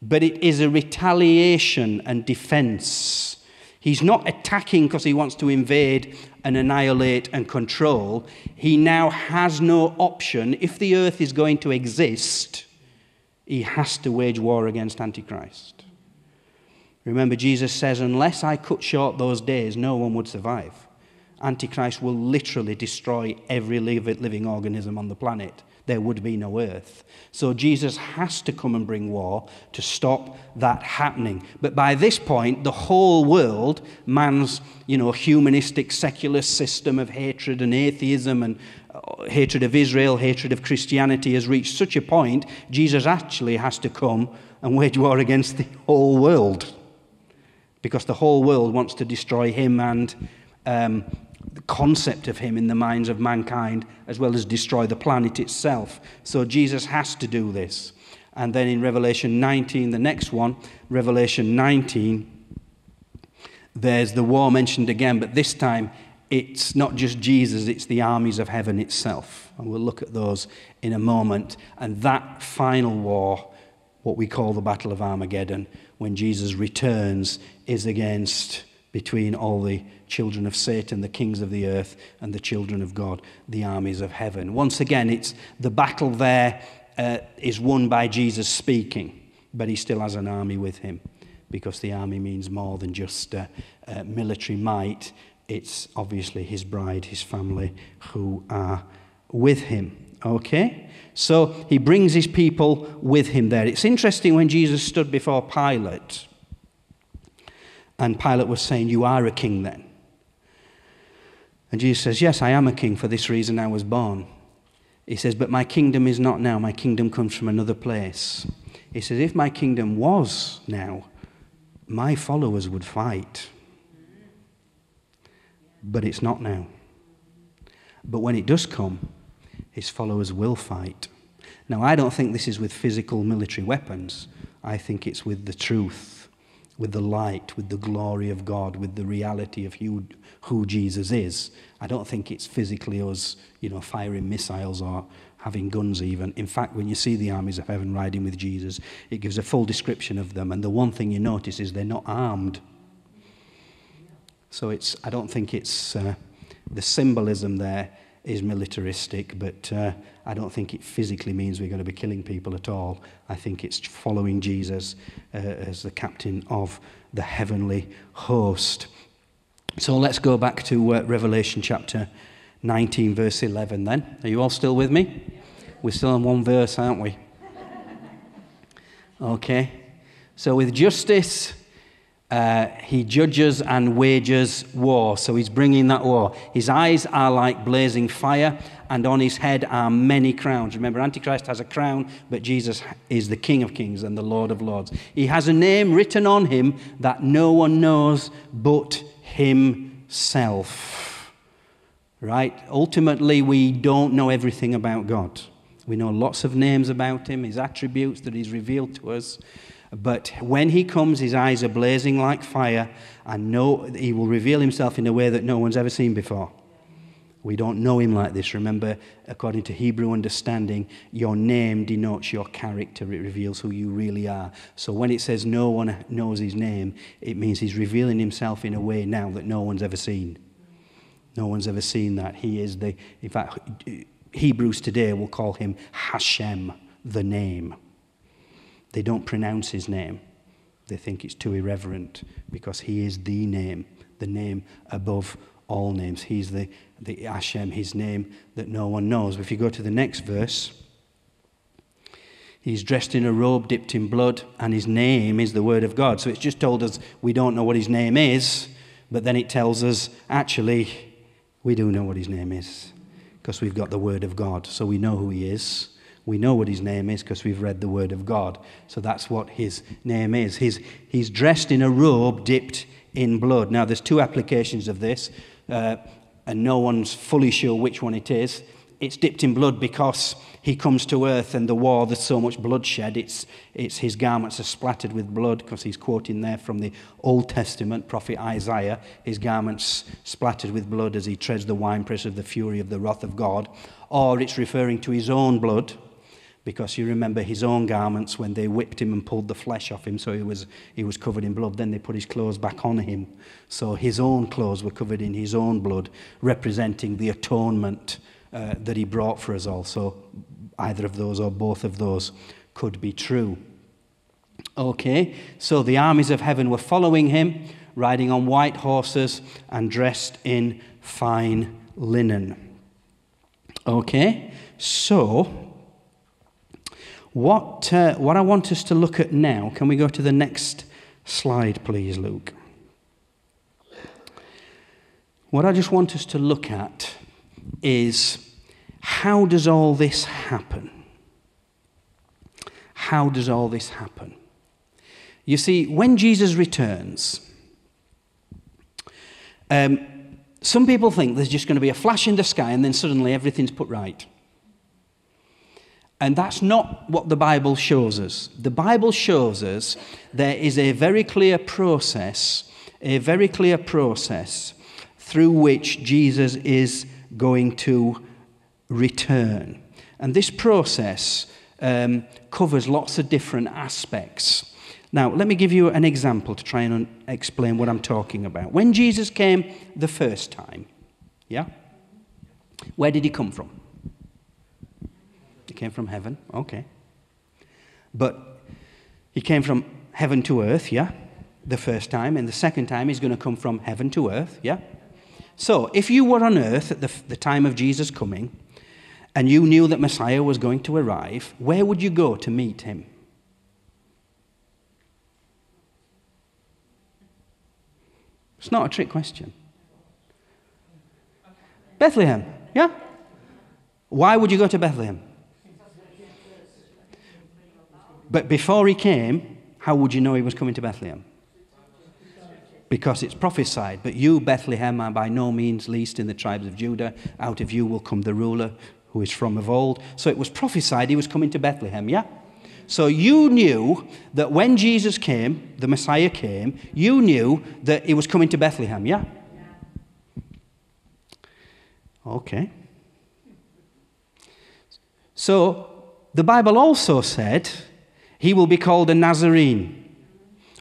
But it is a retaliation and defense. He's not attacking because he wants to invade and annihilate and control. He now has no option. If the earth is going to exist, he has to wage war against Antichrist. Remember, Jesus says, Unless I cut short those days, no one would survive. Antichrist will literally destroy every living organism on the planet. There would be no earth. So Jesus has to come and bring war to stop that happening. But by this point, the whole world, man's you know, humanistic secular system of hatred and atheism and uh, hatred of Israel, hatred of Christianity, has reached such a point, Jesus actually has to come and wage war against the whole world because the whole world wants to destroy him and um, the concept of him in the minds of mankind, as well as destroy the planet itself. So Jesus has to do this. And then in Revelation 19, the next one, Revelation 19, there's the war mentioned again, but this time it's not just Jesus, it's the armies of heaven itself. And we'll look at those in a moment. And that final war, what we call the Battle of Armageddon, when Jesus returns is against between all the children of Satan, the kings of the earth, and the children of God, the armies of heaven. Once again, it's the battle there uh, is won by Jesus speaking, but he still has an army with him because the army means more than just uh, uh, military might. It's obviously his bride, his family, who are with him. Okay? So he brings his people with him there. It's interesting when Jesus stood before Pilate, and Pilate was saying, You are a king then. And Jesus says, Yes, I am a king. For this reason I was born. He says, But my kingdom is not now. My kingdom comes from another place. He says, If my kingdom was now, my followers would fight. But it's not now. But when it does come, his followers will fight. Now, I don't think this is with physical military weapons. I think it's with the truth, with the light, with the glory of God, with the reality of who, who Jesus is. I don't think it's physically us, you know, firing missiles or having guns even. In fact, when you see the armies of heaven riding with Jesus, it gives a full description of them. And the one thing you notice is they're not armed. So it's, I don't think it's uh, the symbolism there is militaristic, but uh, I don't think it physically means we're going to be killing people at all. I think it's following Jesus uh, as the captain of the heavenly host. So let's go back to uh, Revelation chapter 19, verse 11 then. Are you all still with me? We're still on one verse, aren't we? Okay. So with justice uh, he judges and wages war. So he's bringing that war. His eyes are like blazing fire, and on his head are many crowns. Remember, Antichrist has a crown, but Jesus is the King of kings and the Lord of lords. He has a name written on him that no one knows but himself. Right? Ultimately, we don't know everything about God. We know lots of names about him, his attributes that he's revealed to us. But when he comes, his eyes are blazing like fire, and no, he will reveal himself in a way that no one's ever seen before. We don't know him like this. Remember, according to Hebrew understanding, your name denotes your character. It reveals who you really are. So when it says no one knows his name, it means he's revealing himself in a way now that no one's ever seen. No one's ever seen that. He is the, in fact, Hebrews today will call him Hashem, the name. They don't pronounce his name. They think it's too irreverent because he is the name, the name above all names. He's the, the Hashem, his name that no one knows. If you go to the next verse, he's dressed in a robe dipped in blood, and his name is the word of God. So it's just told us we don't know what his name is, but then it tells us actually we do know what his name is because we've got the word of God. So we know who he is. We know what his name is because we've read the word of God. So that's what his name is. He's, he's dressed in a robe dipped in blood. Now, there's two applications of this, uh, and no one's fully sure which one it is. It's dipped in blood because he comes to earth and the war, there's so much bloodshed. It's, it's his garments are splattered with blood because he's quoting there from the Old Testament, prophet Isaiah. His garments splattered with blood as he treads the winepress of the fury of the wrath of God. Or it's referring to his own blood because you remember his own garments when they whipped him and pulled the flesh off him so he was, he was covered in blood. Then they put his clothes back on him. So his own clothes were covered in his own blood, representing the atonement uh, that he brought for us all. So either of those or both of those could be true. Okay, so the armies of heaven were following him, riding on white horses and dressed in fine linen. Okay, so what, uh, what I want us to look at now, can we go to the next slide, please, Luke? What I just want us to look at is how does all this happen? How does all this happen? You see, when Jesus returns, um, some people think there's just going to be a flash in the sky and then suddenly everything's put right. And that's not what the Bible shows us. The Bible shows us there is a very clear process, a very clear process through which Jesus is going to return. And this process um, covers lots of different aspects. Now, let me give you an example to try and explain what I'm talking about. When Jesus came the first time, yeah? Where did he come from? He came from heaven, okay. But he came from heaven to earth, yeah? The first time. And the second time, he's going to come from heaven to earth, yeah? So if you were on earth at the, the time of Jesus coming, and you knew that Messiah was going to arrive, where would you go to meet him? It's not a trick question. Bethlehem, yeah? Why would you go to Bethlehem? But before he came, how would you know he was coming to Bethlehem? Because it's prophesied. But you, Bethlehem, are by no means least in the tribes of Judah. Out of you will come the ruler who is from of old. So it was prophesied he was coming to Bethlehem, yeah? So you knew that when Jesus came, the Messiah came, you knew that he was coming to Bethlehem, yeah? Okay. So the Bible also said he will be called a Nazarene.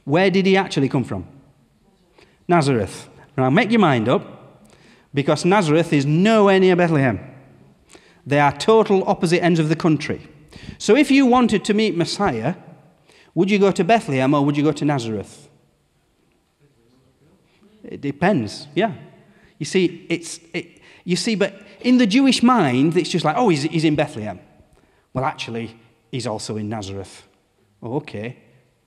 Where did he actually come from? Nazareth. Now make your mind up because Nazareth is nowhere near Bethlehem. They are total opposite ends of the country. So if you wanted to meet Messiah, would you go to Bethlehem or would you go to Nazareth? It depends, yeah. You see, it's, it, you see, but in the Jewish mind, it's just like, oh, he's, he's in Bethlehem. Well, actually, he's also in Nazareth. Oh, okay.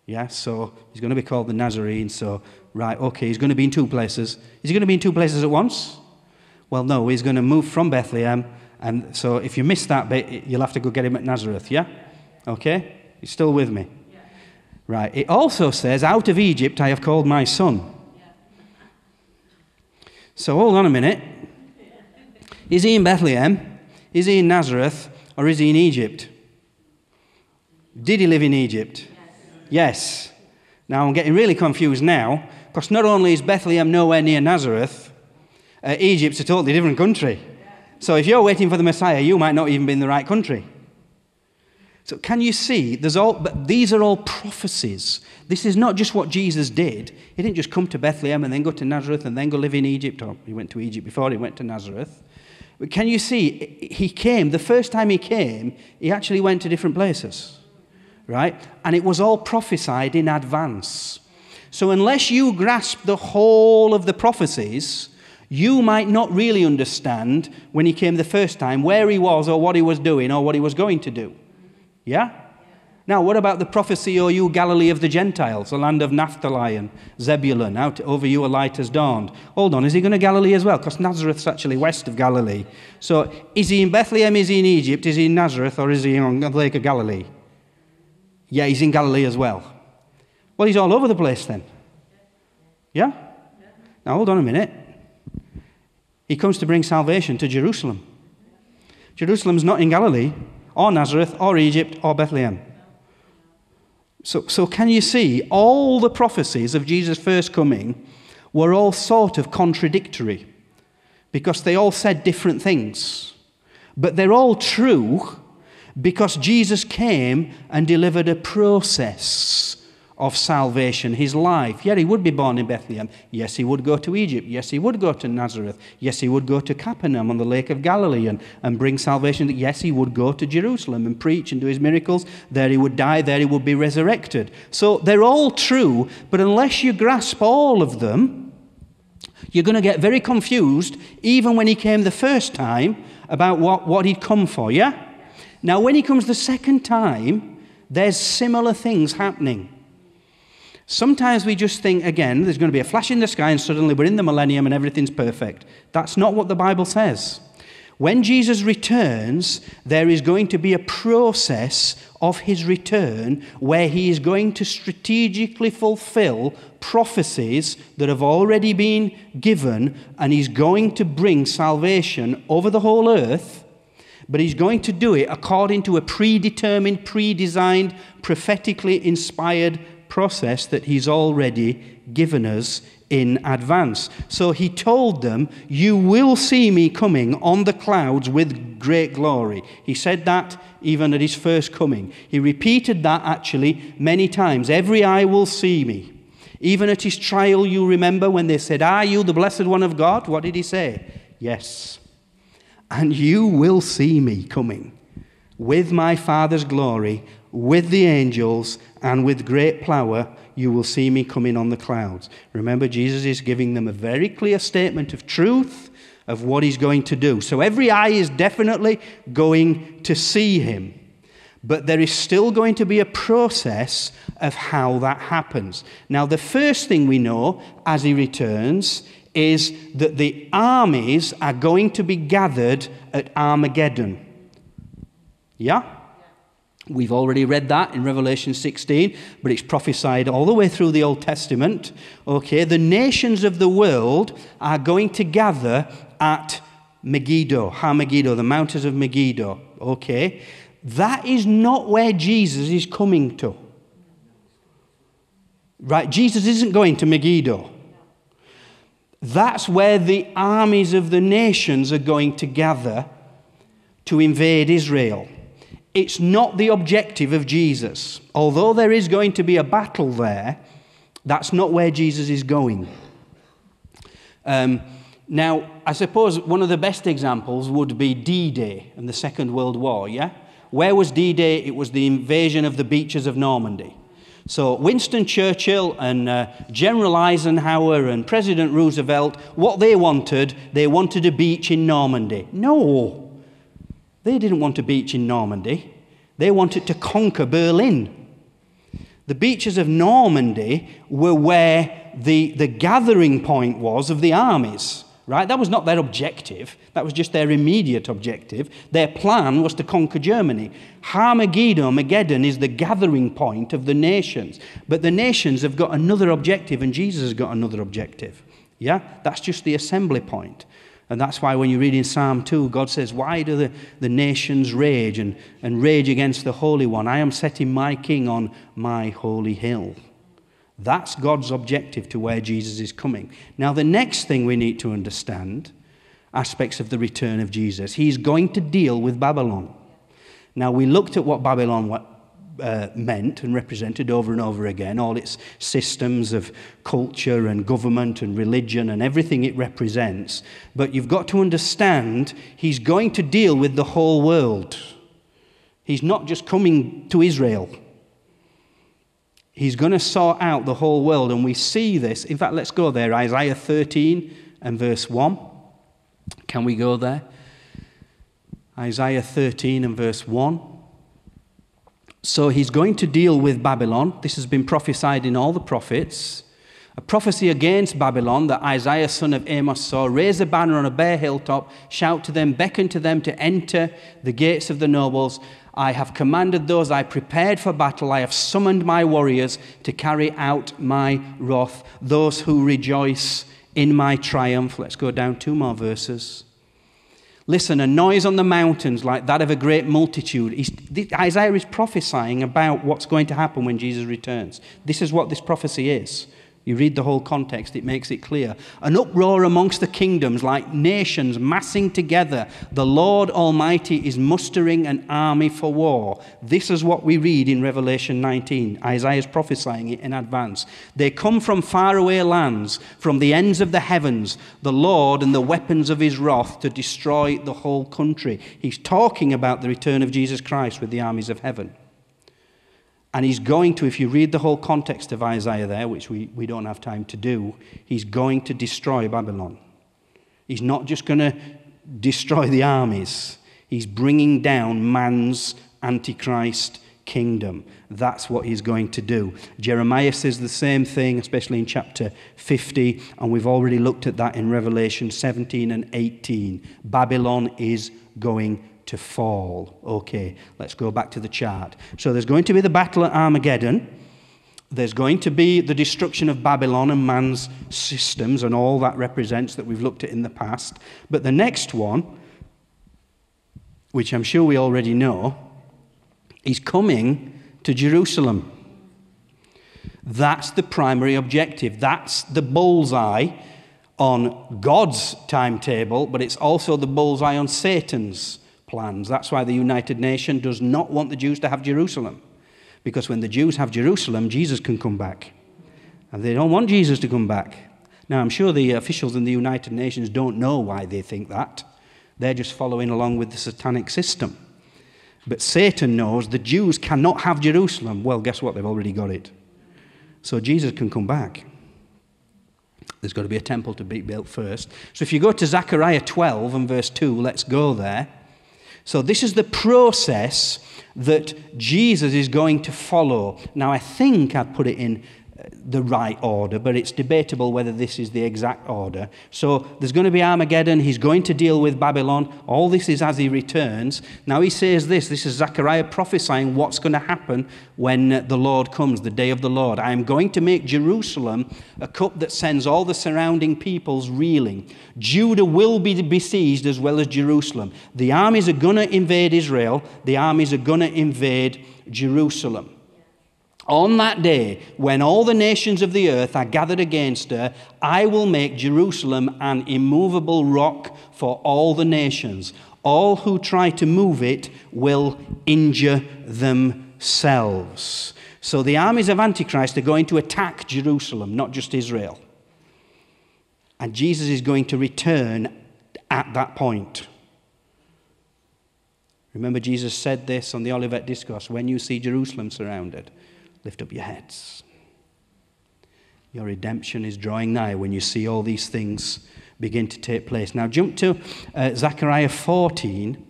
Yeah, so he's going to be called the Nazarene. So, right, okay, he's going to be in two places. Is he going to be in two places at once? Well, no, he's going to move from Bethlehem and so if you miss that bit, you'll have to go get him at Nazareth, yeah? Okay? You're still with me? Yeah. Right. It also says, Out of Egypt I have called my son. Yeah. So hold on a minute. Is he in Bethlehem? Is he in Nazareth? Or is he in Egypt? Did he live in Egypt? Yes. yes. Now I'm getting really confused now because not only is Bethlehem nowhere near Nazareth, uh, Egypt's a totally different country. So if you're waiting for the Messiah, you might not even be in the right country. So can you see? There's all, but these are all prophecies. This is not just what Jesus did. He didn't just come to Bethlehem and then go to Nazareth and then go live in Egypt, or he went to Egypt before he went to Nazareth. But can you see? He came, the first time he came, he actually went to different places, right? And it was all prophesied in advance. So unless you grasp the whole of the prophecies, you might not really understand when he came the first time where he was or what he was doing or what he was going to do. Yeah? Now, what about the prophecy, O you Galilee of the Gentiles, the land of Naphtali and Zebulun, out over you a light has dawned? Hold on, is he going to Galilee as well? Because Nazareth's actually west of Galilee. So, is he in Bethlehem, is he in Egypt, is he in Nazareth, or is he on the Lake of Galilee? Yeah, he's in Galilee as well. Well, he's all over the place then. Yeah? Now, hold on a minute. He comes to bring salvation to Jerusalem. Jerusalem's not in Galilee, or Nazareth, or Egypt, or Bethlehem. So, so can you see all the prophecies of Jesus' first coming were all sort of contradictory because they all said different things. But they're all true because Jesus came and delivered a process of salvation, his life. Yeah, he would be born in Bethlehem. Yes, he would go to Egypt. Yes, he would go to Nazareth. Yes, he would go to Capernaum on the Lake of Galilee and, and bring salvation. Yes, he would go to Jerusalem and preach and do his miracles. There he would die. There he would be resurrected. So they're all true, but unless you grasp all of them, you're going to get very confused, even when he came the first time, about what, what he'd come for, yeah? Now, when he comes the second time, there's similar things happening. Sometimes we just think, again, there's going to be a flash in the sky and suddenly we're in the millennium and everything's perfect. That's not what the Bible says. When Jesus returns, there is going to be a process of his return where he is going to strategically fulfill prophecies that have already been given, and he's going to bring salvation over the whole earth. But he's going to do it according to a predetermined, pre designed, prophetically inspired process that he's already given us in advance. So he told them, You will see me coming on the clouds with great glory. He said that even at his first coming. He repeated that actually many times. Every eye will see me. Even at his trial, you remember when they said, Are you the blessed one of God? What did he say? Yes. And you will see me coming with my Father's glory with the angels and with great power you will see me coming on the clouds. Remember, Jesus is giving them a very clear statement of truth of what he's going to do. So every eye is definitely going to see him. But there is still going to be a process of how that happens. Now, the first thing we know as he returns is that the armies are going to be gathered at Armageddon. Yeah? We've already read that in Revelation 16, but it's prophesied all the way through the Old Testament. Okay, the nations of the world are going to gather at Megiddo, Har the mountains of Megiddo. Okay, that is not where Jesus is coming to. Right, Jesus isn't going to Megiddo. That's where the armies of the nations are going to gather to invade Israel. It's not the objective of Jesus. Although there is going to be a battle there, that's not where Jesus is going. Um, now, I suppose one of the best examples would be D Day and the Second World War, yeah? Where was D Day? It was the invasion of the beaches of Normandy. So, Winston Churchill and uh, General Eisenhower and President Roosevelt, what they wanted, they wanted a beach in Normandy. No, they didn't want a beach in Normandy, they wanted to conquer Berlin. The beaches of Normandy were where the, the gathering point was of the armies, right? That was not their objective, that was just their immediate objective. Their plan was to conquer Germany. Armageddon is the gathering point of the nations. But the nations have got another objective, and Jesus has got another objective. Yeah? That's just the assembly point. And that's why when you read in Psalm 2, God says, Why do the, the nations rage and, and rage against the Holy One? I am setting my king on my holy hill. That's God's objective to where Jesus is coming. Now, the next thing we need to understand aspects of the return of Jesus. He's going to deal with Babylon. Now, we looked at what Babylon uh, meant and represented over and over again, all its systems of culture and government and religion and everything it represents. But you've got to understand he's going to deal with the whole world. He's not just coming to Israel. He's going to sort out the whole world, and we see this. In fact, let's go there Isaiah 13 and verse 1. Can we go there? Isaiah 13 and verse 1. So he's going to deal with Babylon. This has been prophesied in all the prophets. A prophecy against Babylon that Isaiah, son of Amos, saw. Raise a banner on a bare hilltop, shout to them, beckon to them to enter the gates of the nobles. I have commanded those I prepared for battle. I have summoned my warriors to carry out my wrath, those who rejoice in my triumph. Let's go down two more verses. Listen, a noise on the mountains like that of a great multitude. Isaiah is prophesying about what's going to happen when Jesus returns. This is what this prophecy is. You read the whole context, it makes it clear. An uproar amongst the kingdoms, like nations massing together. The Lord Almighty is mustering an army for war. This is what we read in Revelation 19. Isaiah is prophesying it in advance. They come from faraway lands, from the ends of the heavens, the Lord and the weapons of his wrath to destroy the whole country. He's talking about the return of Jesus Christ with the armies of heaven. And he's going to, if you read the whole context of Isaiah there, which we, we don't have time to do, he's going to destroy Babylon. He's not just going to destroy the armies, he's bringing down man's antichrist kingdom. That's what he's going to do. Jeremiah says the same thing, especially in chapter 50, and we've already looked at that in Revelation 17 and 18. Babylon is going to fall. Okay, let's go back to the chart. So there's going to be the battle at Armageddon. There's going to be the destruction of Babylon and man's systems and all that represents that we've looked at in the past. But the next one, which I'm sure we already know, is coming to Jerusalem. That's the primary objective. That's the bullseye on God's timetable, but it's also the bullseye on Satan's plans. That's why the United Nations does not want the Jews to have Jerusalem. Because when the Jews have Jerusalem, Jesus can come back. And they don't want Jesus to come back. Now, I'm sure the officials in the United Nations don't know why they think that. They're just following along with the satanic system. But Satan knows the Jews cannot have Jerusalem. Well, guess what? They've already got it. So Jesus can come back. There's got to be a temple to be built first. So if you go to Zechariah 12 and verse 2, let's go there. So this is the process that Jesus is going to follow. Now, I think I put it in the right order, but it's debatable whether this is the exact order. So there's going to be Armageddon. He's going to deal with Babylon. All this is as he returns. Now he says this this is Zechariah prophesying what's going to happen when uh, the Lord comes, the day of the Lord. I am going to make Jerusalem a cup that sends all the surrounding peoples reeling. Judah will be besieged as well as Jerusalem. The armies are going to invade Israel, the armies are going to invade Jerusalem. On that day, when all the nations of the earth are gathered against her, I will make Jerusalem an immovable rock for all the nations. All who try to move it will injure themselves. So the armies of Antichrist are going to attack Jerusalem, not just Israel. And Jesus is going to return at that point. Remember, Jesus said this on the Olivet Discourse when you see Jerusalem surrounded. Lift up your heads. Your redemption is drawing nigh when you see all these things begin to take place. Now, jump to uh, Zechariah 14.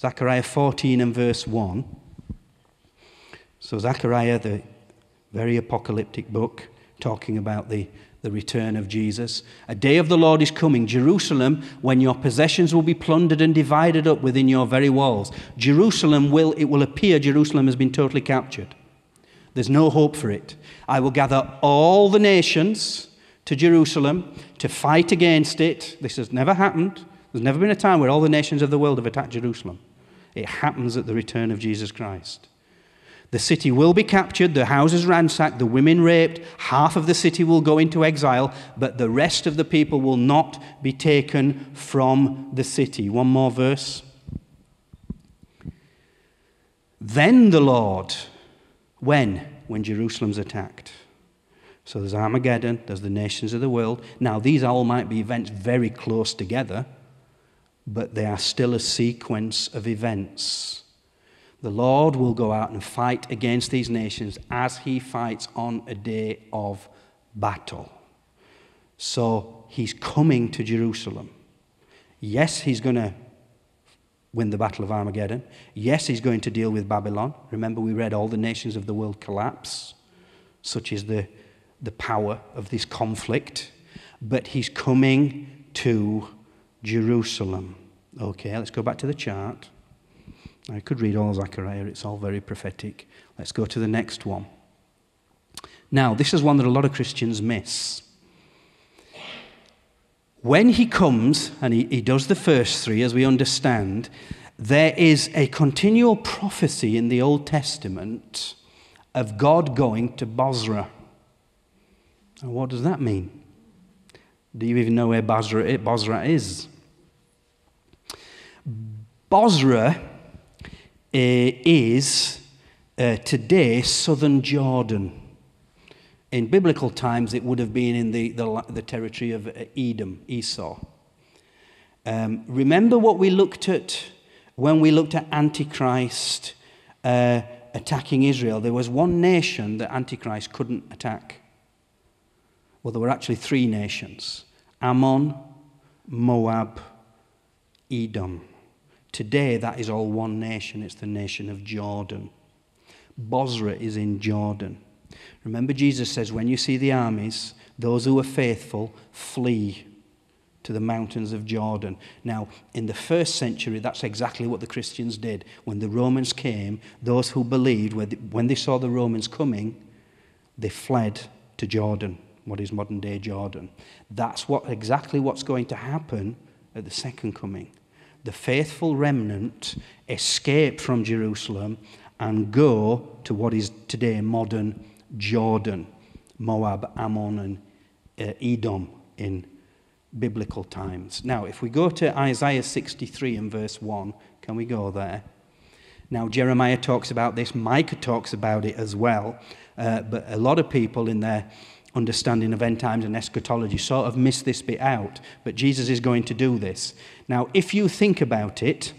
Zechariah 14 and verse 1. So, Zechariah, the very apocalyptic book, talking about the, the return of Jesus. A day of the Lord is coming, Jerusalem, when your possessions will be plundered and divided up within your very walls. Jerusalem will, it will appear Jerusalem has been totally captured. There's no hope for it. I will gather all the nations to Jerusalem to fight against it. This has never happened. There's never been a time where all the nations of the world have attacked Jerusalem. It happens at the return of Jesus Christ. The city will be captured, the houses ransacked, the women raped, half of the city will go into exile, but the rest of the people will not be taken from the city. One more verse. Then the Lord when? When Jerusalem's attacked. So there's Armageddon, there's the nations of the world. Now, these all might be events very close together, but they are still a sequence of events. The Lord will go out and fight against these nations as he fights on a day of battle. So he's coming to Jerusalem. Yes, he's going to win the Battle of Armageddon. Yes, he's going to deal with Babylon. Remember, we read all the nations of the world collapse, such is the, the power of this conflict. But he's coming to Jerusalem. Okay, let's go back to the chart. I could read all Zechariah, it's all very prophetic. Let's go to the next one. Now, this is one that a lot of Christians miss. When he comes, and he, he does the first three, as we understand, there is a continual prophecy in the Old Testament of God going to Bozrah. And what does that mean? Do you even know where Bozrah, Bozrah is? Bozrah uh, is uh, today southern Jordan. In biblical times, it would have been in the, the, the territory of Edom, Esau. Um, remember what we looked at when we looked at Antichrist uh, attacking Israel? There was one nation that Antichrist couldn't attack. Well, there were actually three nations Ammon, Moab, Edom. Today, that is all one nation. It's the nation of Jordan. Bozrah is in Jordan. Remember, Jesus says, when you see the armies, those who are faithful flee to the mountains of Jordan. Now, in the first century, that's exactly what the Christians did. When the Romans came, those who believed, when they saw the Romans coming, they fled to Jordan, what is modern day Jordan. That's what, exactly what's going to happen at the second coming. The faithful remnant escape from Jerusalem and go to what is today modern Jordan, Moab, Ammon, and uh, Edom in biblical times. Now, if we go to Isaiah 63 and verse 1, can we go there? Now, Jeremiah talks about this, Micah talks about it as well, uh, but a lot of people in their understanding of end times and eschatology sort of miss this bit out. But Jesus is going to do this. Now, if you think about it,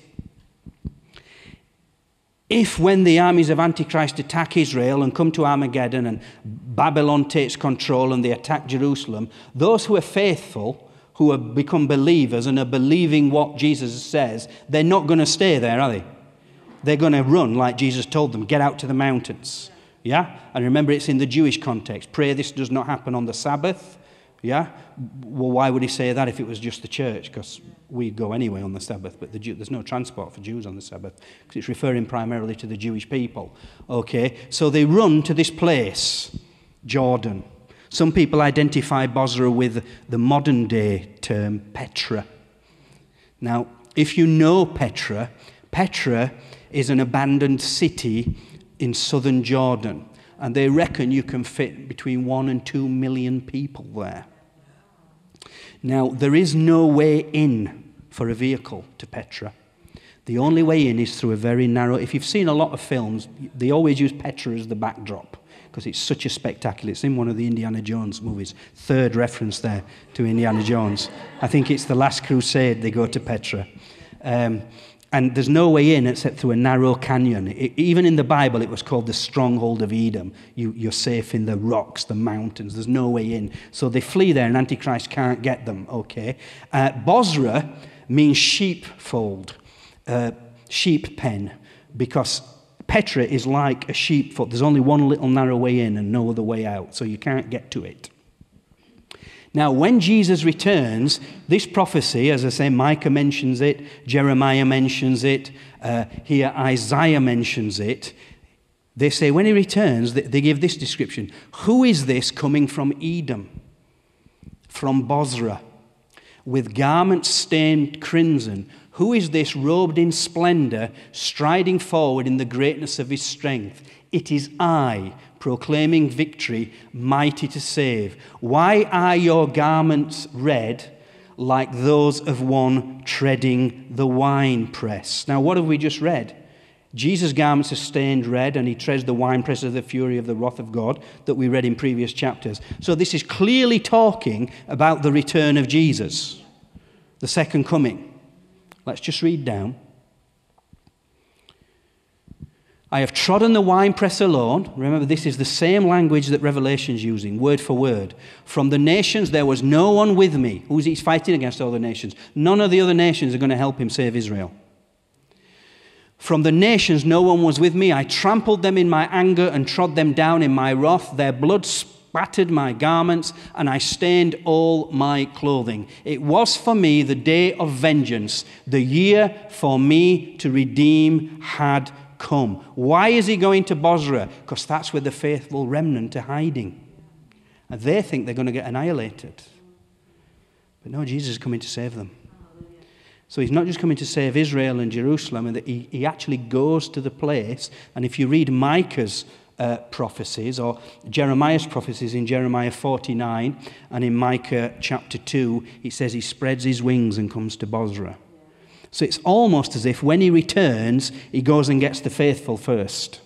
If, when the armies of Antichrist attack Israel and come to Armageddon and Babylon takes control and they attack Jerusalem, those who are faithful, who have become believers and are believing what Jesus says, they're not going to stay there, are they? They're going to run like Jesus told them get out to the mountains. Yeah? And remember, it's in the Jewish context. Pray this does not happen on the Sabbath. Yeah? Well, why would he say that if it was just the church? Because we'd go anyway on the Sabbath, but the Jew, there's no transport for Jews on the Sabbath because it's referring primarily to the Jewish people. Okay? So they run to this place, Jordan. Some people identify Bozrah with the modern day term Petra. Now, if you know Petra, Petra is an abandoned city in southern Jordan, and they reckon you can fit between one and two million people there. Now, there is no way in for a vehicle to Petra. The only way in is through a very narrow. If you've seen a lot of films, they always use Petra as the backdrop because it's such a spectacular. It's in one of the Indiana Jones movies. Third reference there to Indiana Jones. I think it's the Last Crusade. They go to Petra. Um, and there's no way in except through a narrow canyon. It, even in the Bible, it was called the stronghold of Edom. You, you're safe in the rocks, the mountains. There's no way in. So they flee there, and Antichrist can't get them, okay? Uh, Bozrah means sheepfold, uh, sheep pen, because Petra is like a sheepfold. There's only one little narrow way in and no other way out, so you can't get to it. Now, when Jesus returns, this prophecy, as I say, Micah mentions it, Jeremiah mentions it, uh, here Isaiah mentions it. They say when he returns, they give this description Who is this coming from Edom, from Bozrah, with garments stained crimson? Who is this robed in splendor, striding forward in the greatness of his strength? It is I proclaiming victory, mighty to save. Why are your garments red like those of one treading the winepress? Now, what have we just read? Jesus' garments are stained red, and he treads the winepress of the fury of the wrath of God that we read in previous chapters. So, this is clearly talking about the return of Jesus, the second coming. Let's just read down. I have trodden the winepress alone. Remember, this is the same language that Revelation's is using, word for word. From the nations, there was no one with me. Who's he fighting against all the nations? None of the other nations are going to help him save Israel. From the nations, no one was with me. I trampled them in my anger and trod them down in my wrath. Their blood spattered my garments, and I stained all my clothing. It was for me the day of vengeance. The year for me to redeem had come. Why is he going to Bozrah? Because that's where the faithful remnant are hiding. And they think they're going to get annihilated. But no, Jesus is coming to save them. So he's not just coming to save Israel and Jerusalem, and he, he actually goes to the place. And if you read Micah's uh, prophecies or Jeremiah's prophecies in Jeremiah 49 and in Micah chapter 2, he says he spreads his wings and comes to Bozrah. So it's almost as if when he returns, he goes and gets the faithful first.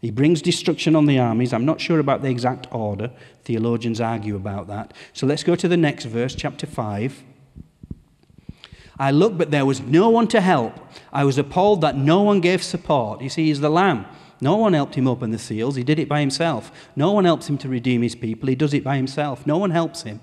He brings destruction on the armies. I'm not sure about the exact order. Theologians argue about that. So let's go to the next verse, chapter 5. I looked, but there was no one to help. I was appalled that no one gave support. You see, he's the lamb. No one helped him open the seals. He did it by himself. No one helps him to redeem his people. He does it by himself. No one helps him.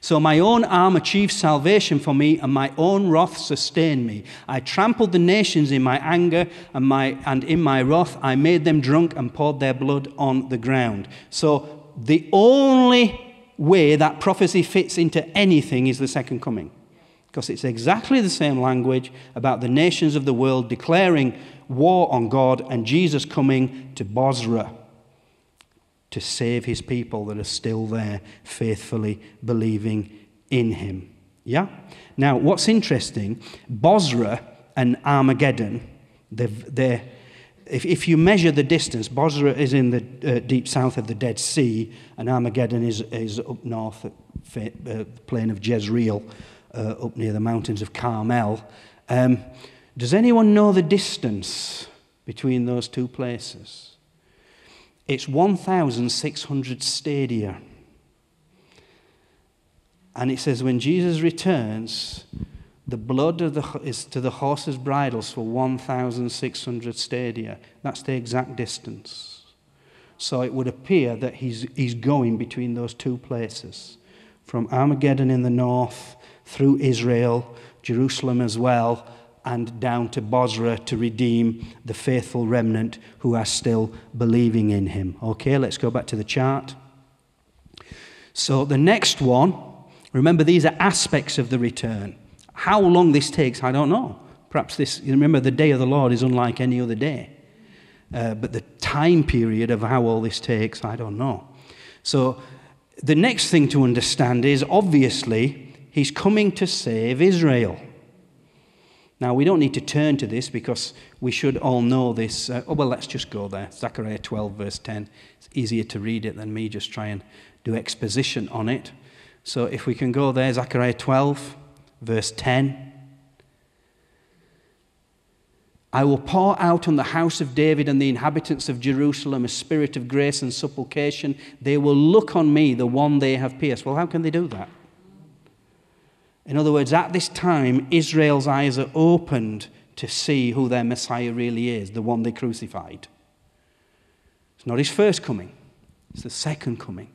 So my own arm achieved salvation for me, and my own wrath sustained me. I trampled the nations in my anger, and, my, and in my wrath I made them drunk and poured their blood on the ground. So the only way that prophecy fits into anything is the second coming. Because it's exactly the same language about the nations of the world declaring war on God and Jesus coming to Bozrah to save his people that are still there, faithfully believing in him. Yeah? Now, what's interesting, Bozrah and Armageddon, they're, they're if, if you measure the distance, Bozrah is in the uh, deep south of the Dead Sea, and Armageddon is, is up north at the uh, plain of Jezreel, uh, up near the mountains of Carmel. Um, does anyone know the distance between those two places? It's 1,600 stadia. And it says, when Jesus returns, The blood of the, is to the horses' bridles for 1,600 stadia. That's the exact distance. So it would appear that he's, he's going between those two places from Armageddon in the north, through Israel, Jerusalem as well, and down to Bozrah to redeem the faithful remnant who are still believing in him. Okay, let's go back to the chart. So the next one, remember these are aspects of the return. How long this takes, I don't know. Perhaps this, you remember, the day of the Lord is unlike any other day. Uh, but the time period of how all this takes, I don't know. So the next thing to understand is obviously he's coming to save Israel. Now, we don't need to turn to this because we should all know this. Uh, oh, well, let's just go there. Zechariah 12, verse 10. It's easier to read it than me just try and do exposition on it. So if we can go there, Zechariah 12 verse 10. I will pour out on the house of David and the inhabitants of Jerusalem a spirit of grace and supplication. They will look on me, the one they have pierced. Well, how can they do that? In other words, at this time, Israel's eyes are opened to see who their Messiah really is, the one they crucified. It's not his first coming, it's the second coming.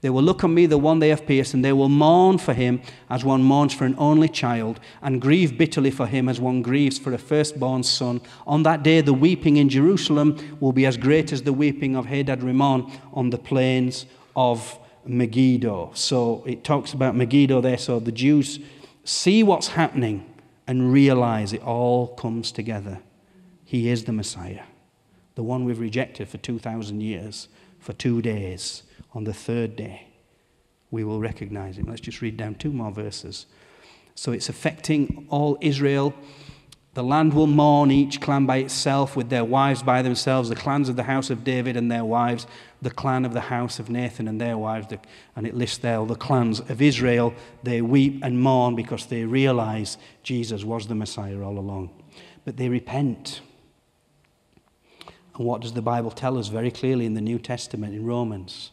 They will look on me, the one they have pierced, and they will mourn for him as one mourns for an only child, and grieve bitterly for him as one grieves for a firstborn son. On that day, the weeping in Jerusalem will be as great as the weeping of Hadad Rimmon on the plains of Megiddo. So it talks about Megiddo there. So the Jews see what's happening and realize it all comes together. He is the Messiah, the one we've rejected for 2,000 years, for two days on the third day, we will recognize him. Let's just read down two more verses. So it's affecting all Israel. The land will mourn, each clan by itself, with their wives by themselves, the clans of the house of David and their wives, the clan of the house of Nathan and their wives. And it lists there all the clans of Israel. They weep and mourn because they realize Jesus was the Messiah all along. But they repent. And what does the Bible tell us very clearly in the New Testament in Romans?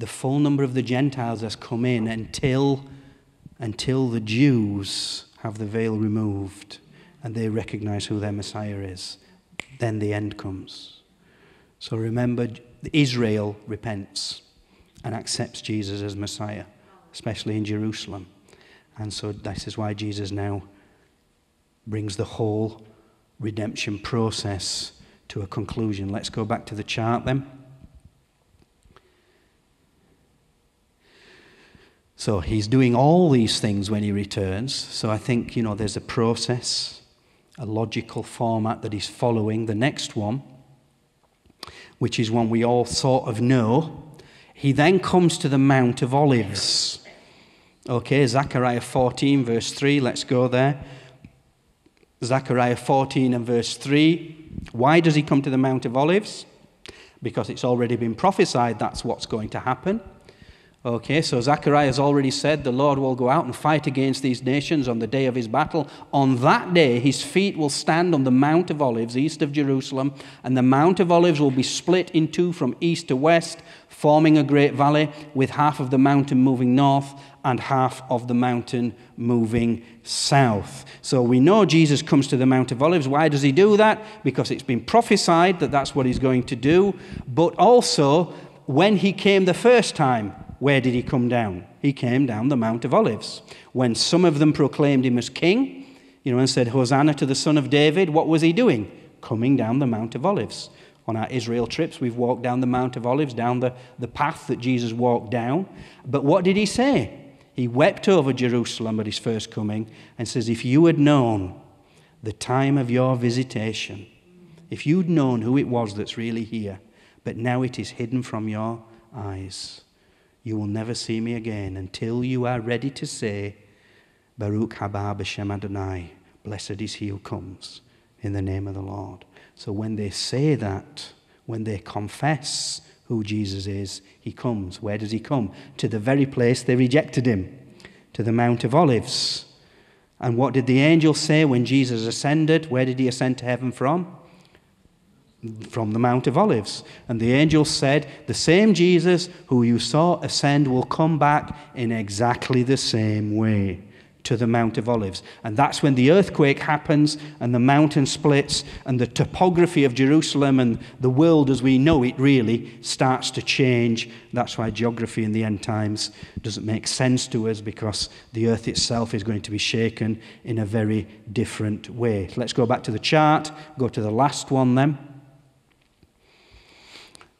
the full number of the Gentiles has come in until, until the Jews have the veil removed and they recognize who their Messiah is. Then the end comes. So remember, Israel repents and accepts Jesus as Messiah, especially in Jerusalem. And so this is why Jesus now brings the whole redemption process to a conclusion. Let's go back to the chart then. So he's doing all these things when he returns. So I think, you know, there's a process, a logical format that he's following. The next one, which is one we all sort of know, he then comes to the Mount of Olives. Okay, Zechariah 14, verse 3, let's go there. Zechariah 14 and verse 3. Why does he come to the Mount of Olives? Because it's already been prophesied that's what's going to happen. Okay, so Zechariah has already said the Lord will go out and fight against these nations on the day of his battle. On that day, his feet will stand on the Mount of Olives, east of Jerusalem, and the Mount of Olives will be split in two from east to west, forming a great valley, with half of the mountain moving north and half of the mountain moving south. So we know Jesus comes to the Mount of Olives. Why does he do that? Because it's been prophesied that that's what he's going to do, but also when he came the first time, where did he come down? He came down the Mount of Olives. When some of them proclaimed him as king, you know, and said, Hosanna to the Son of David, what was he doing? Coming down the Mount of Olives. On our Israel trips, we've walked down the Mount of Olives, down the, the path that Jesus walked down. But what did he say? He wept over Jerusalem at his first coming and says, If you had known the time of your visitation, if you'd known who it was that's really here, but now it is hidden from your eyes. You will never see me again until you are ready to say, Baruch haba b'shem Adonai, blessed is he who comes in the name of the Lord. So when they say that, when they confess who Jesus is, he comes. Where does he come? To the very place they rejected him, to the Mount of Olives. And what did the angel say when Jesus ascended? Where did he ascend to heaven from? From the Mount of Olives. And the angel said, The same Jesus who you saw ascend will come back in exactly the same way to the Mount of Olives. And that's when the earthquake happens and the mountain splits and the topography of Jerusalem and the world as we know it really starts to change. That's why geography in the end times doesn't make sense to us because the earth itself is going to be shaken in a very different way. Let's go back to the chart, go to the last one then.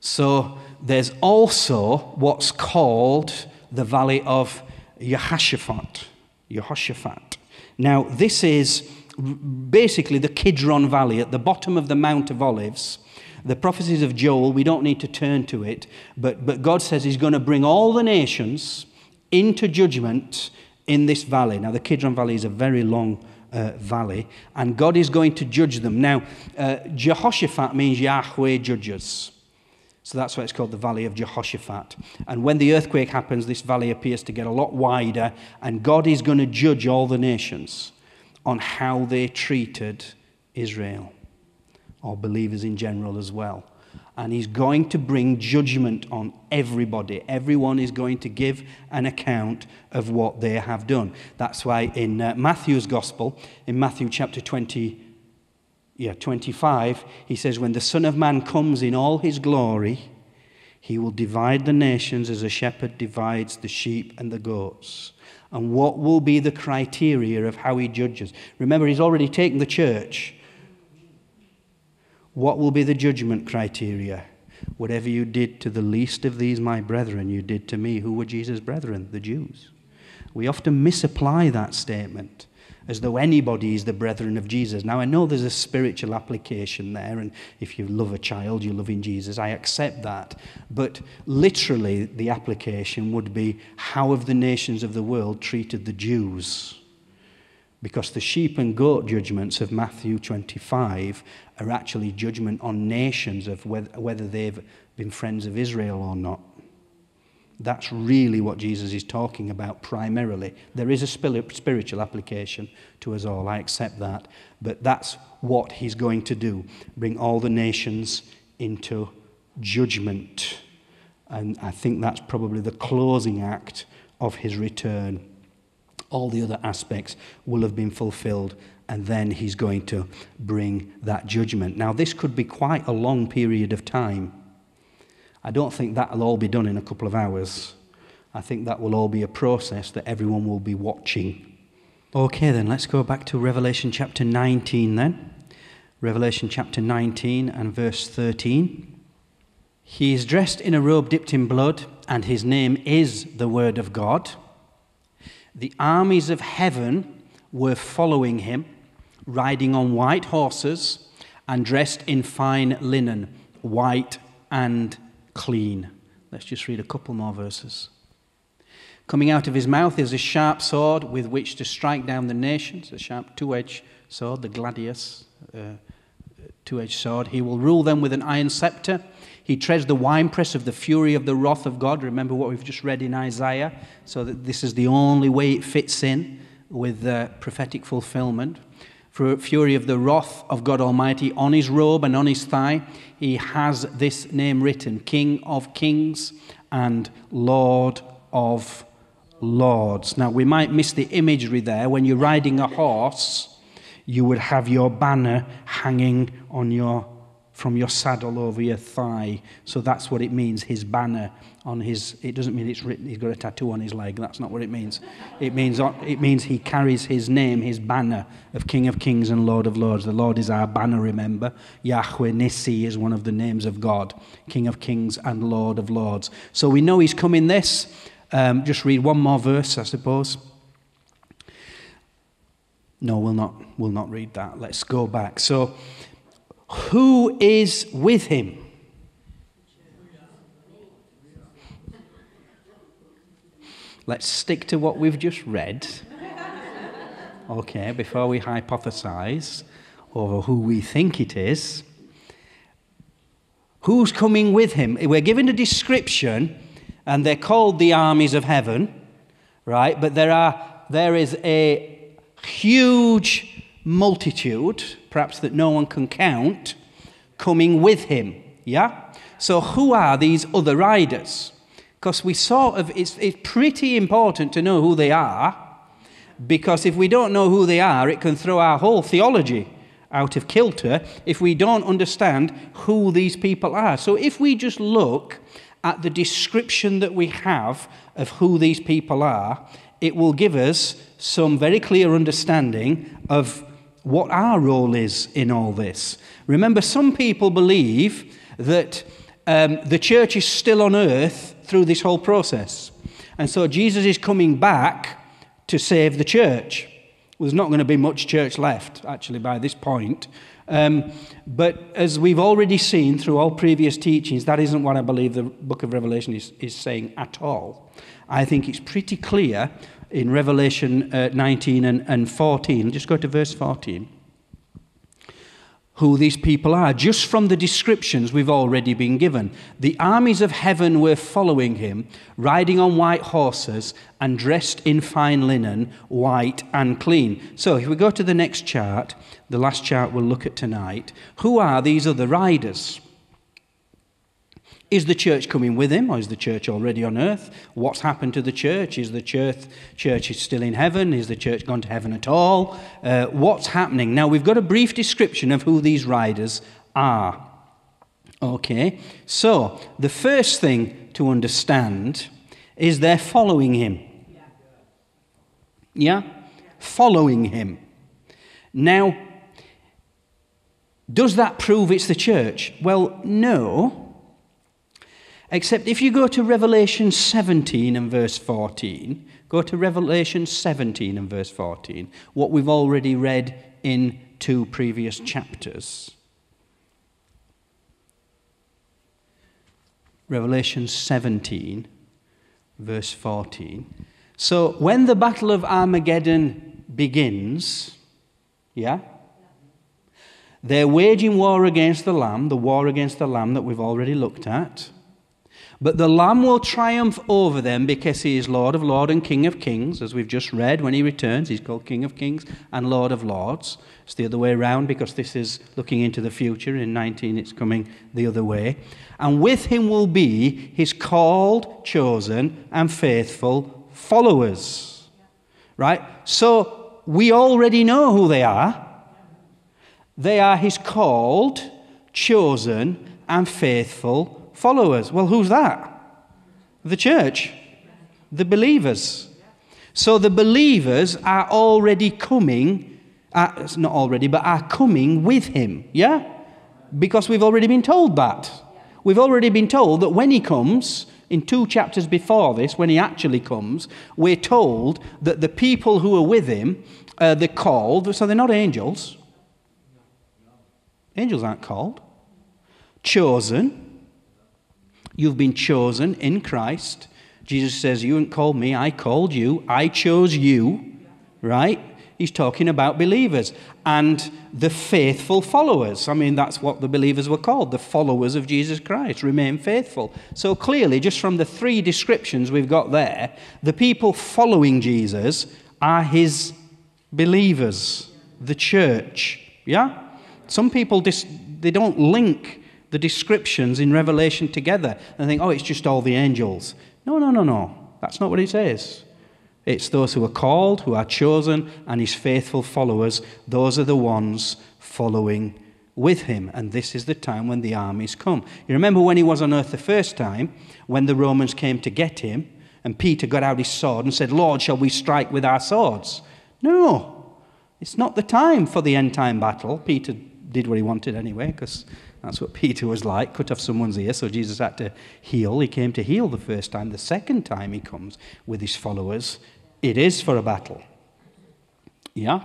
So there's also what's called the valley of Jehoshaphat. Jehoshaphat. Now, this is basically the Kidron Valley at the bottom of the Mount of Olives. The prophecies of Joel, we don't need to turn to it, but, but God says He's going to bring all the nations into judgment in this valley. Now, the Kidron Valley is a very long uh, valley, and God is going to judge them. Now, uh, Jehoshaphat means Yahweh judges. So that's why it's called the Valley of Jehoshaphat. And when the earthquake happens, this valley appears to get a lot wider, and God is going to judge all the nations on how they treated Israel, or believers in general as well. And he's going to bring judgment on everybody. Everyone is going to give an account of what they have done. That's why in uh, Matthew's Gospel, in Matthew chapter 20, yeah, 25, he says, When the Son of Man comes in all his glory, he will divide the nations as a shepherd divides the sheep and the goats. And what will be the criteria of how he judges? Remember, he's already taken the church. What will be the judgment criteria? Whatever you did to the least of these, my brethren, you did to me. Who were Jesus' brethren? The Jews. We often misapply that statement as though anybody is the brethren of Jesus. Now, I know there's a spiritual application there, and if you love a child, you're loving Jesus. I accept that. But literally, the application would be how have the nations of the world treated the Jews? Because the sheep and goat judgments of Matthew 25 are actually judgment on nations of whether, they've been friends of Israel or not. That's really what Jesus is talking about primarily. There is a spiritual application to us all, I accept that. But that's what he's going to do bring all the nations into judgment. And I think that's probably the closing act of his return. All the other aspects will have been fulfilled, and then he's going to bring that judgment. Now, this could be quite a long period of time. I don't think that'll all be done in a couple of hours. I think that will all be a process that everyone will be watching. Okay, then let's go back to Revelation chapter 19 then. Revelation chapter 19 and verse 13. He is dressed in a robe dipped in blood, and his name is the Word of God. The armies of heaven were following him, riding on white horses and dressed in fine linen, white and clean. Let's just read a couple more verses. Coming out of his mouth is a sharp sword with which to strike down the nations, a sharp two edged sword, the gladius, uh, two edged sword. He will rule them with an iron scepter. He treads the winepress of the fury of the wrath of God. Remember what we've just read in Isaiah? So that this is the only way it fits in with the prophetic fulfillment fury of the wrath of God Almighty. On his robe and on his thigh, he has this name written King of Kings and Lord of Lords. Now, we might miss the imagery there. When you're riding a horse, you would have your banner hanging on your from your saddle over your thigh. So that's what it means, his banner on his, it doesn't mean it's written, he's got a tattoo on his leg. That's not what it means. It means, it means he carries his name, his banner of King of Kings and Lord of Lords. The Lord is our banner, remember. Yahweh Nissi is one of the names of God, King of Kings and Lord of Lords. So we know he's coming this. Um, just read one more verse, I suppose. No, we'll not, we'll not read that. Let's go back. So, who is with him? Let's stick to what we've just read. Okay, before we hypothesize over who we think it is. Who's coming with him? We're given a description, and they're called the armies of heaven, right? But there, are, there is a huge multitude, perhaps that no one can count, coming with him. Yeah? So, who are these other riders? Because we sort of, it's, it's pretty important to know who they are Because if we don't know who they are, it can throw our whole theology out of kilter if we don't understand who these people are. So if we just look at the description that we have of who these people are, it will give us some very clear understanding of what our role is in all this. Remember, some people believe that um, the church is still on earth through this whole process. And so Jesus is coming back to save the church. There's not going to be much church left, actually, by this point. Um, but as we've already seen through all previous teachings, that isn't what I believe the book of Revelation is, is saying at all. I think it's pretty clear in Revelation uh, 19 and, and 14. Just go to verse 14 who these people are, just from the descriptions we've already been given. The armies of heaven were following him, riding on white horses and dressed in fine linen, white and clean. So, if we go to the next chart, the last chart we'll look at tonight, who are these other riders? Is the church coming with him, or is the church already on earth? What's happened to the church? Is the church, church is still in heaven? Is the church gone to heaven at all? Uh, what's happening? Now, we've got a brief description of who these riders are. Okay, so the first thing to understand is they're following him. Yeah? Following him. Now, does that prove it's the church? Well, no. Except if you go to Revelation 17 and verse 14, go to Revelation 17 and verse 14, what we've already read in two previous chapters. Revelation 17, verse 14. So when the battle of Armageddon begins, yeah, they're waging war against the Lamb, the war against the Lamb that we've already looked at. But the Lamb will triumph over them because he is Lord of Lords and King of Kings. As we've just read, when he returns, he's called King of Kings and Lord of Lords. It's the other way around because this is looking into the future. In 19, it's coming the other way. And with him will be his called, chosen, and faithful followers. Right? So we already know who they are. They are his called, chosen, and faithful followers. Well, who's that? The church, the believers. So the believers are already coming, uh, not already, but are coming with him. Yeah? Because we've already been told that. We've already been told that when he comes, in two chapters before this, when he actually comes, we're told that the people who are with him, uh, they're called, so they're not angels. Angels aren't called. Chosen, You've been chosen in Christ. Jesus says, You didn't call me, I called you, I chose you, right? He's talking about believers and the faithful followers. I mean, that's what the believers were called, the followers of Jesus Christ. Remain faithful. So clearly, just from the three descriptions we've got there, the people following Jesus are his believers, the church. Yeah? Some people, dis- they don't link the descriptions in Revelation together and think, oh, it's just all the angels. No, no, no, no. That's not what it says. It's those who are called, who are chosen, and his faithful followers. Those are the ones following with him. And this is the time when the armies come. You remember when he was on earth the first time, when the Romans came to get him, and Peter got out his sword and said, Lord, shall we strike with our swords? No, it's not the time for the end time battle. Peter did what he wanted anyway, because that's what Peter was like, cut off someone's ear, so Jesus had to heal. He came to heal the first time. The second time he comes with his followers, it is for a battle. Yeah?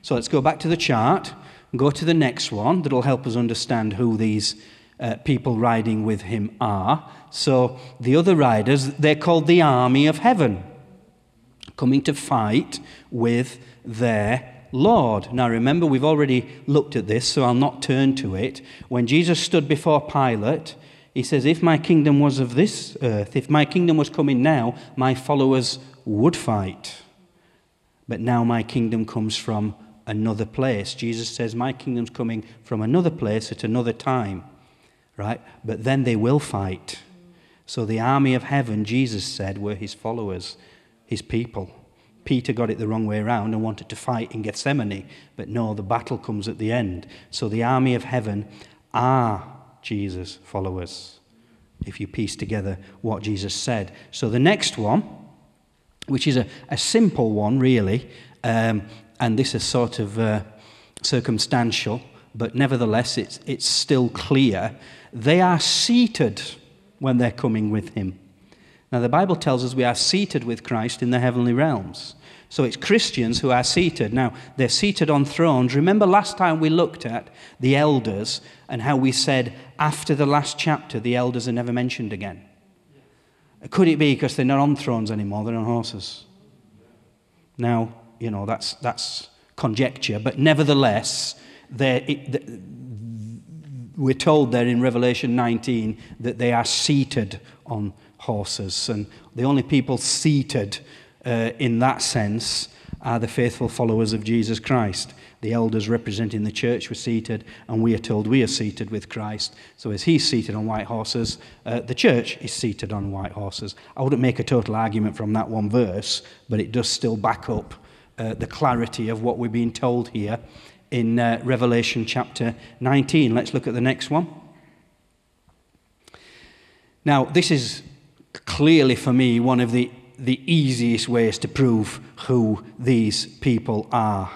So let's go back to the chart go to the next one that'll help us understand who these uh, people riding with him are. So the other riders, they're called the army of heaven, coming to fight with their Lord. Now remember, we've already looked at this, so I'll not turn to it. When Jesus stood before Pilate, he says, If my kingdom was of this earth, if my kingdom was coming now, my followers would fight. But now my kingdom comes from another place. Jesus says, My kingdom's coming from another place at another time. Right? But then they will fight. So the army of heaven, Jesus said, were his followers, his people Peter got it the wrong way around and wanted to fight in Gethsemane, but no, the battle comes at the end. So the army of heaven are Jesus' followers, if you piece together what Jesus said. So the next one, which is a, a simple one, really, um, and this is sort of uh, circumstantial, but nevertheless, it's, it's still clear. They are seated when they're coming with him. Now, the Bible tells us we are seated with Christ in the heavenly realms. So it's Christians who are seated. Now, they're seated on thrones. Remember last time we looked at the elders and how we said after the last chapter, the elders are never mentioned again? Could it be because they're not on thrones anymore, they're on horses? Now, you know, that's, that's conjecture, but nevertheless, it, we're told there in Revelation 19 that they are seated on horses. And the only people seated uh, in that sense are the faithful followers of Jesus Christ. The elders representing the church were seated, and we are told we are seated with Christ. So, as he's seated on white horses, uh, the church is seated on white horses. I wouldn't make a total argument from that one verse, but it does still back up uh, the clarity of what we're being told here in uh, Revelation chapter 19. Let's look at the next one. Now, this is clearly for me one of the, the easiest ways to prove who these people are.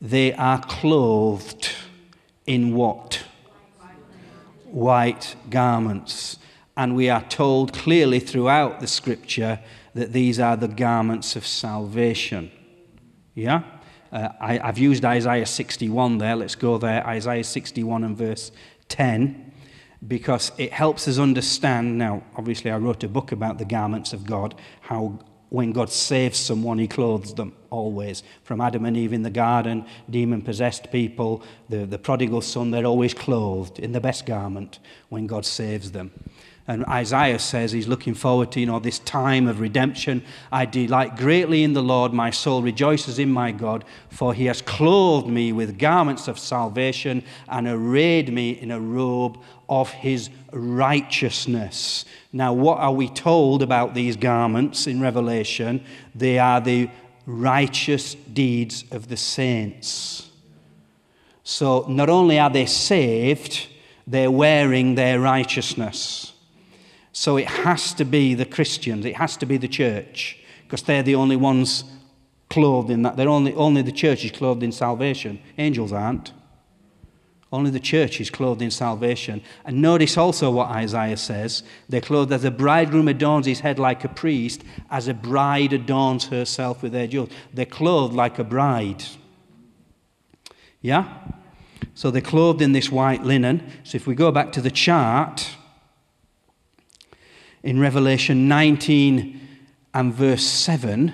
They are clothed in what? White garments. And we are told clearly throughout the scripture that these are the garments of salvation. Yeah? Uh, I, I've used Isaiah 61 there. Let's go there. Isaiah 61 and verse 10 because it helps us understand. Now, obviously, I wrote a book about the garments of God, how when God saves someone, he clothes them always. From Adam and Eve in the garden, demon possessed people, the, the prodigal son, they're always clothed in the best garment when God saves them. And Isaiah says he's looking forward to, you know, this time of redemption. I delight greatly in the Lord. My soul rejoices in my God, for he has clothed me with garments of salvation and arrayed me in a robe of his righteousness. Now, what are we told about these garments in Revelation? They are the righteous deeds of the saints. So, not only are they saved, they're wearing their righteousness. So it has to be the Christians, it has to be the church, because they're the only ones clothed in that. They're only, only the church is clothed in salvation. Angels aren't. Only the church is clothed in salvation. And notice also what Isaiah says. They're clothed as a bridegroom adorns his head like a priest, as a bride adorns herself with their jewels. They're clothed like a bride. Yeah? So they're clothed in this white linen. So if we go back to the chart, in Revelation 19 and verse 7.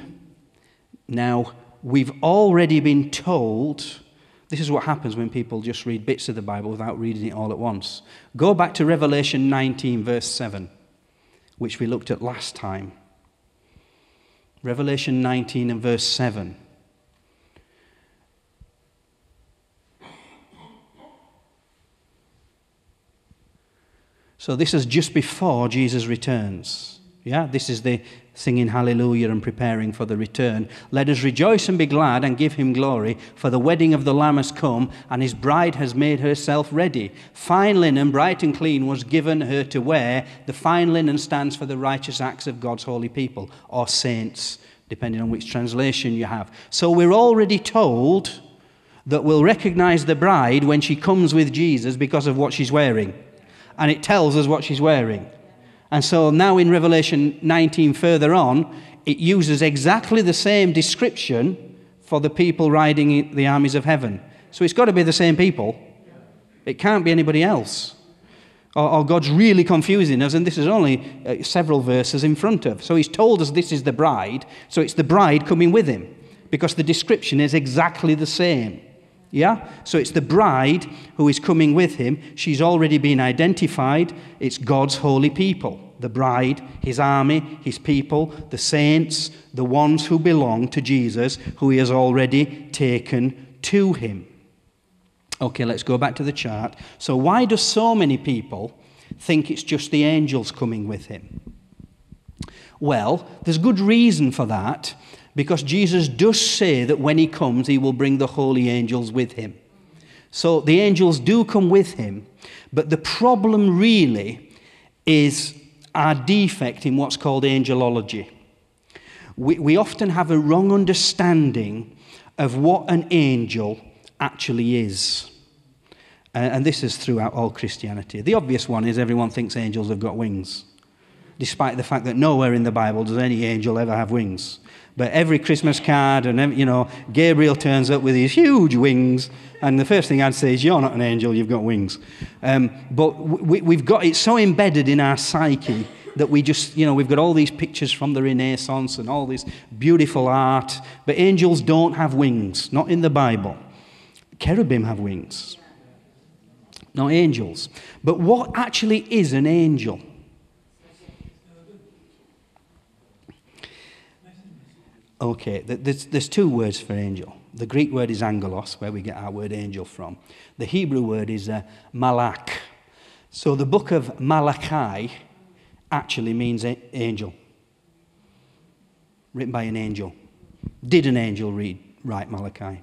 Now, we've already been told. This is what happens when people just read bits of the Bible without reading it all at once. Go back to Revelation 19, verse 7, which we looked at last time. Revelation 19 and verse 7. So this is just before Jesus returns. Yeah, this is the singing hallelujah and preparing for the return. Let us rejoice and be glad and give him glory, for the wedding of the Lamb has come, and his bride has made herself ready. Fine linen, bright and clean, was given her to wear. The fine linen stands for the righteous acts of God's holy people, or saints, depending on which translation you have. So we're already told that we'll recognize the bride when she comes with Jesus because of what she's wearing and it tells us what she's wearing. And so now in Revelation 19, further on, it uses exactly the same description for the people riding the armies of heaven. So it's got to be the same people. It can't be anybody else. Or, or God's really confusing us, and this is only uh, several verses in front of. So he's told us this is the bride, so it's the bride coming with him, because the description is exactly the same. Yeah? So it's the bride who is coming with him. She's already been identified. It's God's holy people. The bride, his army, his people, the saints, the ones who belong to Jesus, who he has already taken to him. Okay, let's go back to the chart. So, why do so many people think it's just the angels coming with him? Well, there's good reason for that because Jesus does say that when he comes, he will bring the holy angels with him. So the angels do come with him, but the problem really is our defect in what's called angelology. We, we often have a wrong understanding of what an angel actually is. And this is throughout all Christianity. The obvious one is everyone thinks angels have got wings, despite the fact that nowhere in the Bible does any angel ever have wings. But every Christmas card and, every, you know, Gabriel turns up with his huge wings. And the first thing I'd say is, You're not an angel, you've got wings. Um, but we, we've got it so embedded in our psyche that we just, you know, we've got all these pictures from the Renaissance and all this beautiful art. But angels don't have wings, not in the Bible. Cherubim have wings, not angels. But what actually is an angel? Okay, there's, there's two words for angel. The Greek word is angelos, where we get our word angel from. The Hebrew word is uh, malak. So the book of Malachi actually means angel, written by an angel. Did an angel read, write Malachi?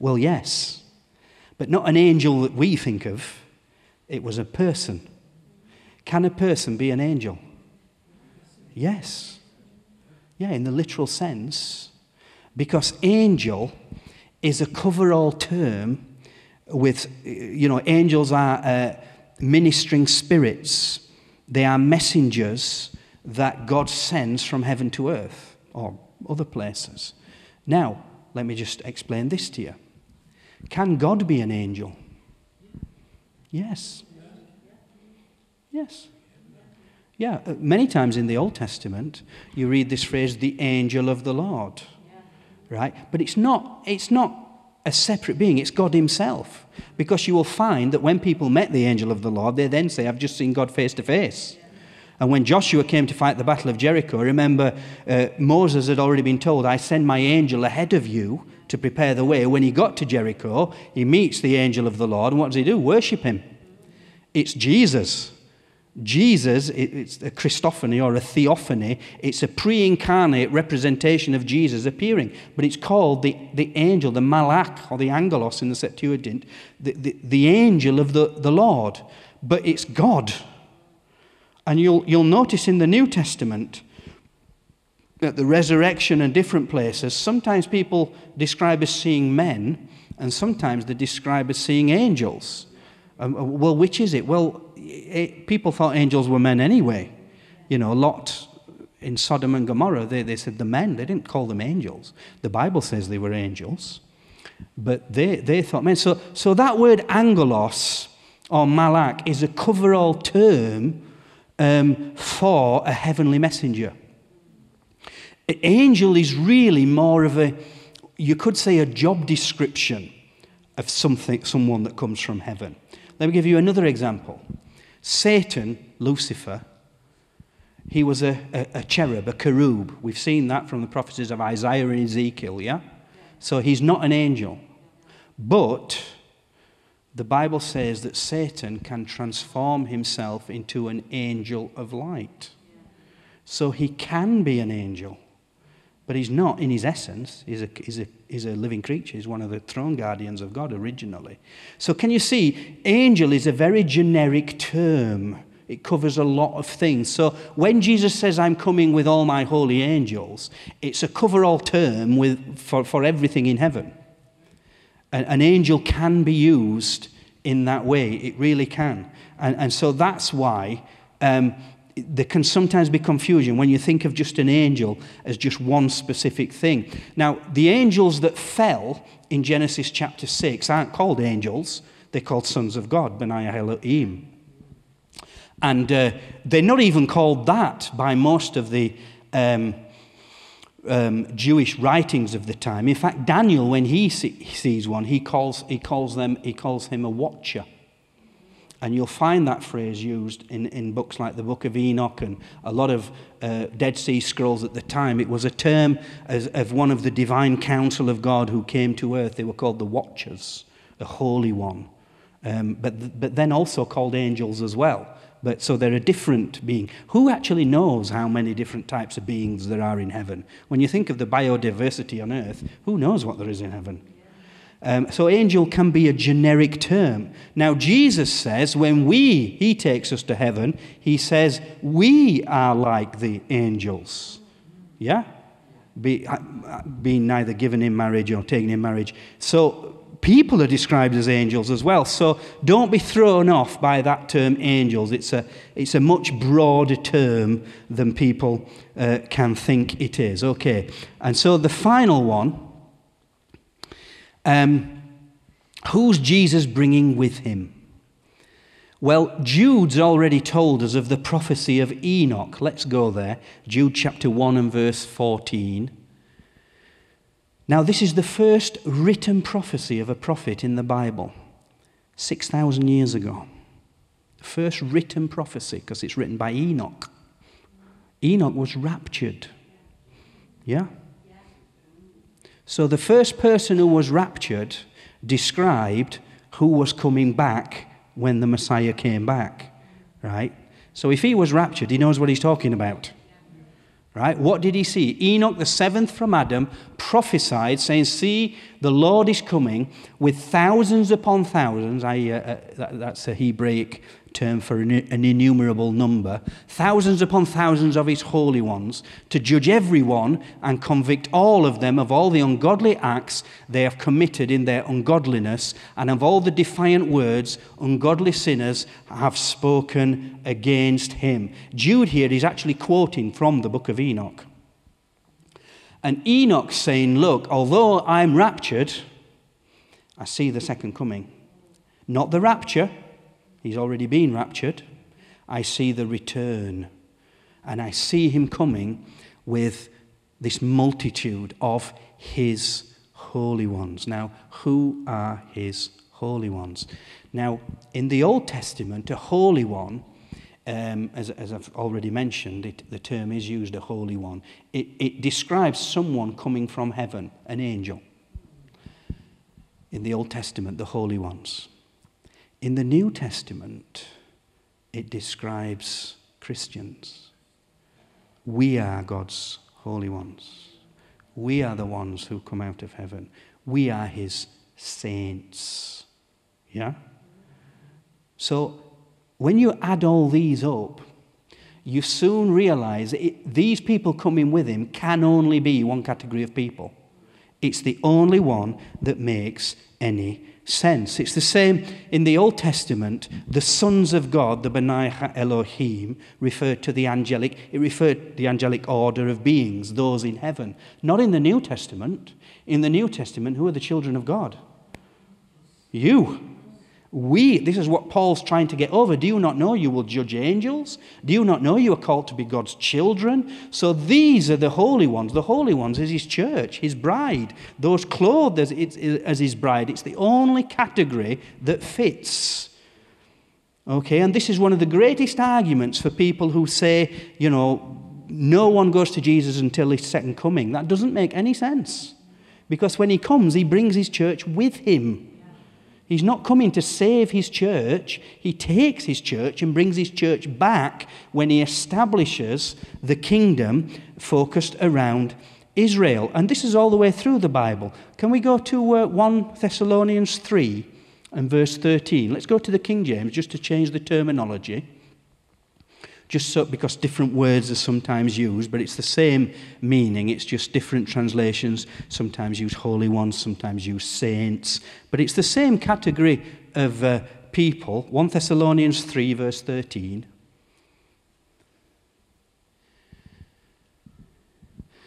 Well, yes, but not an angel that we think of. It was a person. Can a person be an angel? Yes. Yeah, in the literal sense, because angel is a coverall term with, you know, angels are uh, ministering spirits, they are messengers that God sends from heaven to earth or other places. Now, let me just explain this to you. Can God be an angel? Yes. Yes. Yeah, uh, many times in the Old Testament, you read this phrase, the angel of the Lord. Right? But it's not, it's not a separate being, it's God Himself. Because you will find that when people met the angel of the Lord, they then say, I've just seen God face to face. And when Joshua came to fight the Battle of Jericho, remember uh, Moses had already been told, I send my angel ahead of you to prepare the way. When he got to Jericho, he meets the angel of the Lord, and what does he do? Worship him. It's Jesus. Jesus, it's a Christophany or a theophany. It's a pre incarnate representation of Jesus appearing. But it's called the, the angel, the malach, or the angelos in the Septuagint, the, the, the angel of the, the Lord. But it's God. And you'll, you'll notice in the New Testament, that the resurrection and different places, sometimes people describe as seeing men, and sometimes they describe as seeing angels. Um, well, which is it? Well, people thought angels were men anyway. You know, a Lot in Sodom and Gomorrah, they, they said the men, they didn't call them angels. The Bible says they were angels, but they, they thought men. So, so that word angelos or malak is a coverall term um, for a heavenly messenger. Angel is really more of a, you could say, a job description of something, someone that comes from heaven. Let me give you another example. Satan, Lucifer, he was a, a, a, cherub, a cherub. We've seen that from the prophecies of Isaiah and Ezekiel, yeah? So he's not an angel. But the Bible says that Satan can transform himself into an angel of light. So he can be an angel. But he's not in his essence. He's a, he's, a, he's a living creature. He's one of the throne guardians of God originally. So, can you see? Angel is a very generic term, it covers a lot of things. So, when Jesus says, I'm coming with all my holy angels, it's a cover all term with, for, for everything in heaven. An, an angel can be used in that way, it really can. And, and so, that's why. Um, there can sometimes be confusion when you think of just an angel as just one specific thing. Now, the angels that fell in Genesis chapter 6 aren't called angels, they're called sons of God, Benai Elohim. And uh, they're not even called that by most of the um, um, Jewish writings of the time. In fact, Daniel, when he see, sees one, he calls, he, calls them, he calls him a watcher. And you'll find that phrase used in, in books like the Book of Enoch and a lot of uh, Dead Sea Scrolls at the time. It was a term as, of one of the divine council of God who came to earth. They were called the Watchers, the Holy One. Um, but, but then also called angels as well but so they're a different being. Who actually knows how many different types of beings there are in heaven? When you think of the biodiversity on earth, who knows what there is in heaven? Um, so angel can be a generic term. Now, Jesus says when we, he takes us to heaven, he says we are like the angels. Yeah? Be, uh, being neither given in marriage or taken in marriage. So people are described as angels as well. So don't be thrown off by that term angels. It's a, it's a much broader term than people uh, can think it is. Okay. And so the final one um, who's Jesus bringing with him? Well, Jude's already told us of the prophecy of Enoch. Let's go there. Jude chapter 1 and verse 14. Now, this is the first written prophecy of a prophet in the Bible, 6,000 years ago. First written prophecy, because it's written by Enoch. Enoch was raptured. Yeah? So the first person who was raptured described who was coming back when the Messiah came back, right? So if he was raptured, he knows what he's talking about. Right? What did he see? Enoch, the seventh from Adam, prophesied, saying, See, the Lord is coming with thousands upon thousands. I, uh, uh, that, that's a Hebraic term for an, innumerable number, thousands upon thousands of his holy ones, to judge everyone and convict all of them of all the ungodly acts they have committed in their ungodliness, and of all the defiant words ungodly sinners have spoken against him. Jude here is actually quoting from the book of Enoch. And Enoch saying, Look, although I'm raptured, I see the second coming. Not the rapture, He's already been raptured. I see the return. And I see him coming with this multitude of his holy ones. Now, who are his holy ones? Now, in the Old Testament, a holy one, um, as, as, I've already mentioned, it, the term is used, a holy one. It, it describes someone coming from heaven, an angel. In the Old Testament, the holy ones. In the New Testament, it describes Christians. We are God's holy ones. We are the ones who come out of heaven. We are his saints. Yeah? So when you add all these up, you soon realize it, these people coming with him can only be one category of people. It's the only one that makes any sense. It's the same in the Old Testament. The sons of God, the Benai Elohim, referred to the angelic, it referred the angelic order of beings, those in heaven. Not in the New Testament. In the New Testament, who are the children of God? You. We, this is what Paul's trying to get over. Do you not know you will judge angels? Do you not know you are called to be God's children? So these are the holy ones. The holy ones is his church, his bride, those clothed as, as his bride. It's the only category that fits. Okay, and this is one of the greatest arguments for people who say, you know, no one goes to Jesus until his second coming. That doesn't make any sense. Because when he comes, he brings his church with him. He's not coming to save his church. He takes his church and brings his church back when he establishes the kingdom focused around Israel. And this is all the way through the Bible. Can we go to uh, 1 Thessalonians 3 and verse 13? Let's go to the King James just to change the terminology just so, because different words are sometimes used, but it's the same meaning. It's just different translations. Sometimes use holy ones, sometimes use saints, but it's the same category of uh, people. 1 Thessalonians 3, verse 13.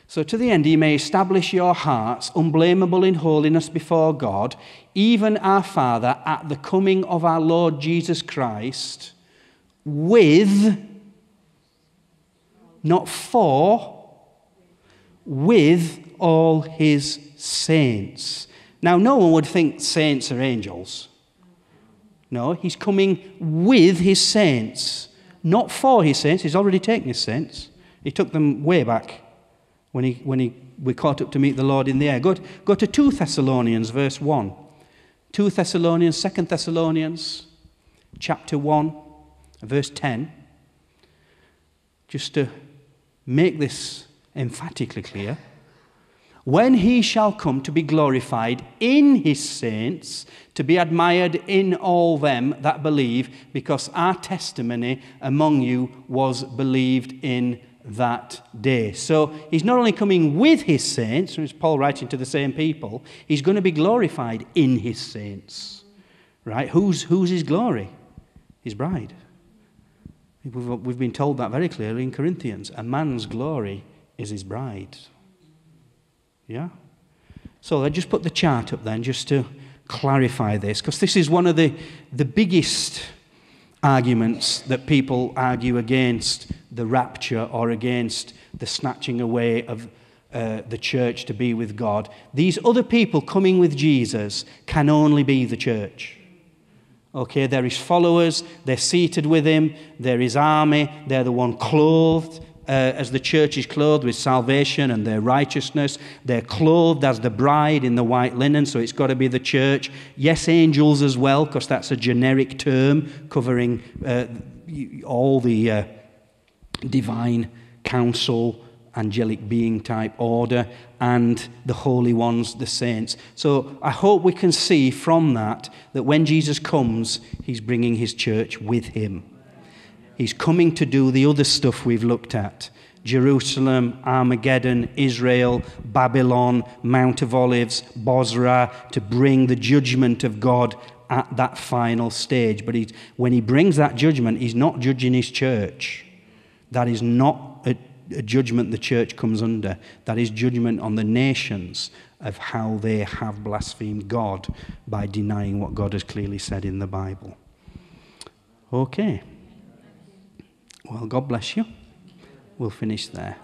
So, to the end, he may establish your hearts unblameable in holiness before God, even our Father, at the coming of our Lord Jesus Christ, with not for, with all his saints. Now, no one would think saints are angels. No, he's coming with his saints, not for his saints. He's already taken his saints. He took them way back when, he, when he, we caught up to meet the Lord in the air. Go to, go to 2 Thessalonians, verse 1. 2 Thessalonians, 2 Thessalonians, chapter 1, Verse 10, just to make this emphatically clear. When he shall come to be glorified in his saints, to be admired in all them that believe, because our testimony among you was believed in that day. So he's not only coming with his saints, as Paul writing to the same people, he's going to be glorified in his saints. Right? Who's, who's his glory? His bride. We've, we've been told that very clearly in Corinthians. A man's glory is his bride. Yeah? So I just put the chart up then just to clarify this, because this is one of the, the biggest arguments that people argue against the rapture or against the snatching away of uh, the church to be with God. These other people coming with Jesus can only be the church. Okay, they're his followers, they're seated with him, they're his army, they're the one clothed uh, as the church is clothed with salvation and their righteousness. They're clothed as the bride in the white linen, so it's got to be the church. Yes, angels as well, because that's a generic term covering uh, all the uh, divine council, angelic being type order, and the holy ones, the saints. So I hope we can see from that that when Jesus comes, he's bringing his church with him. He's coming to do the other stuff we've looked at Jerusalem, Armageddon, Israel, Babylon, Mount of Olives, Bozrah, to bring the judgment of God at that final stage. But he, when he brings that judgment, he's not judging his church. That is not a judgment the church comes under. That is judgment on the nations of how they have blasphemed God by denying what God has clearly said in the Bible. Okay. Well, God bless you. We'll finish there.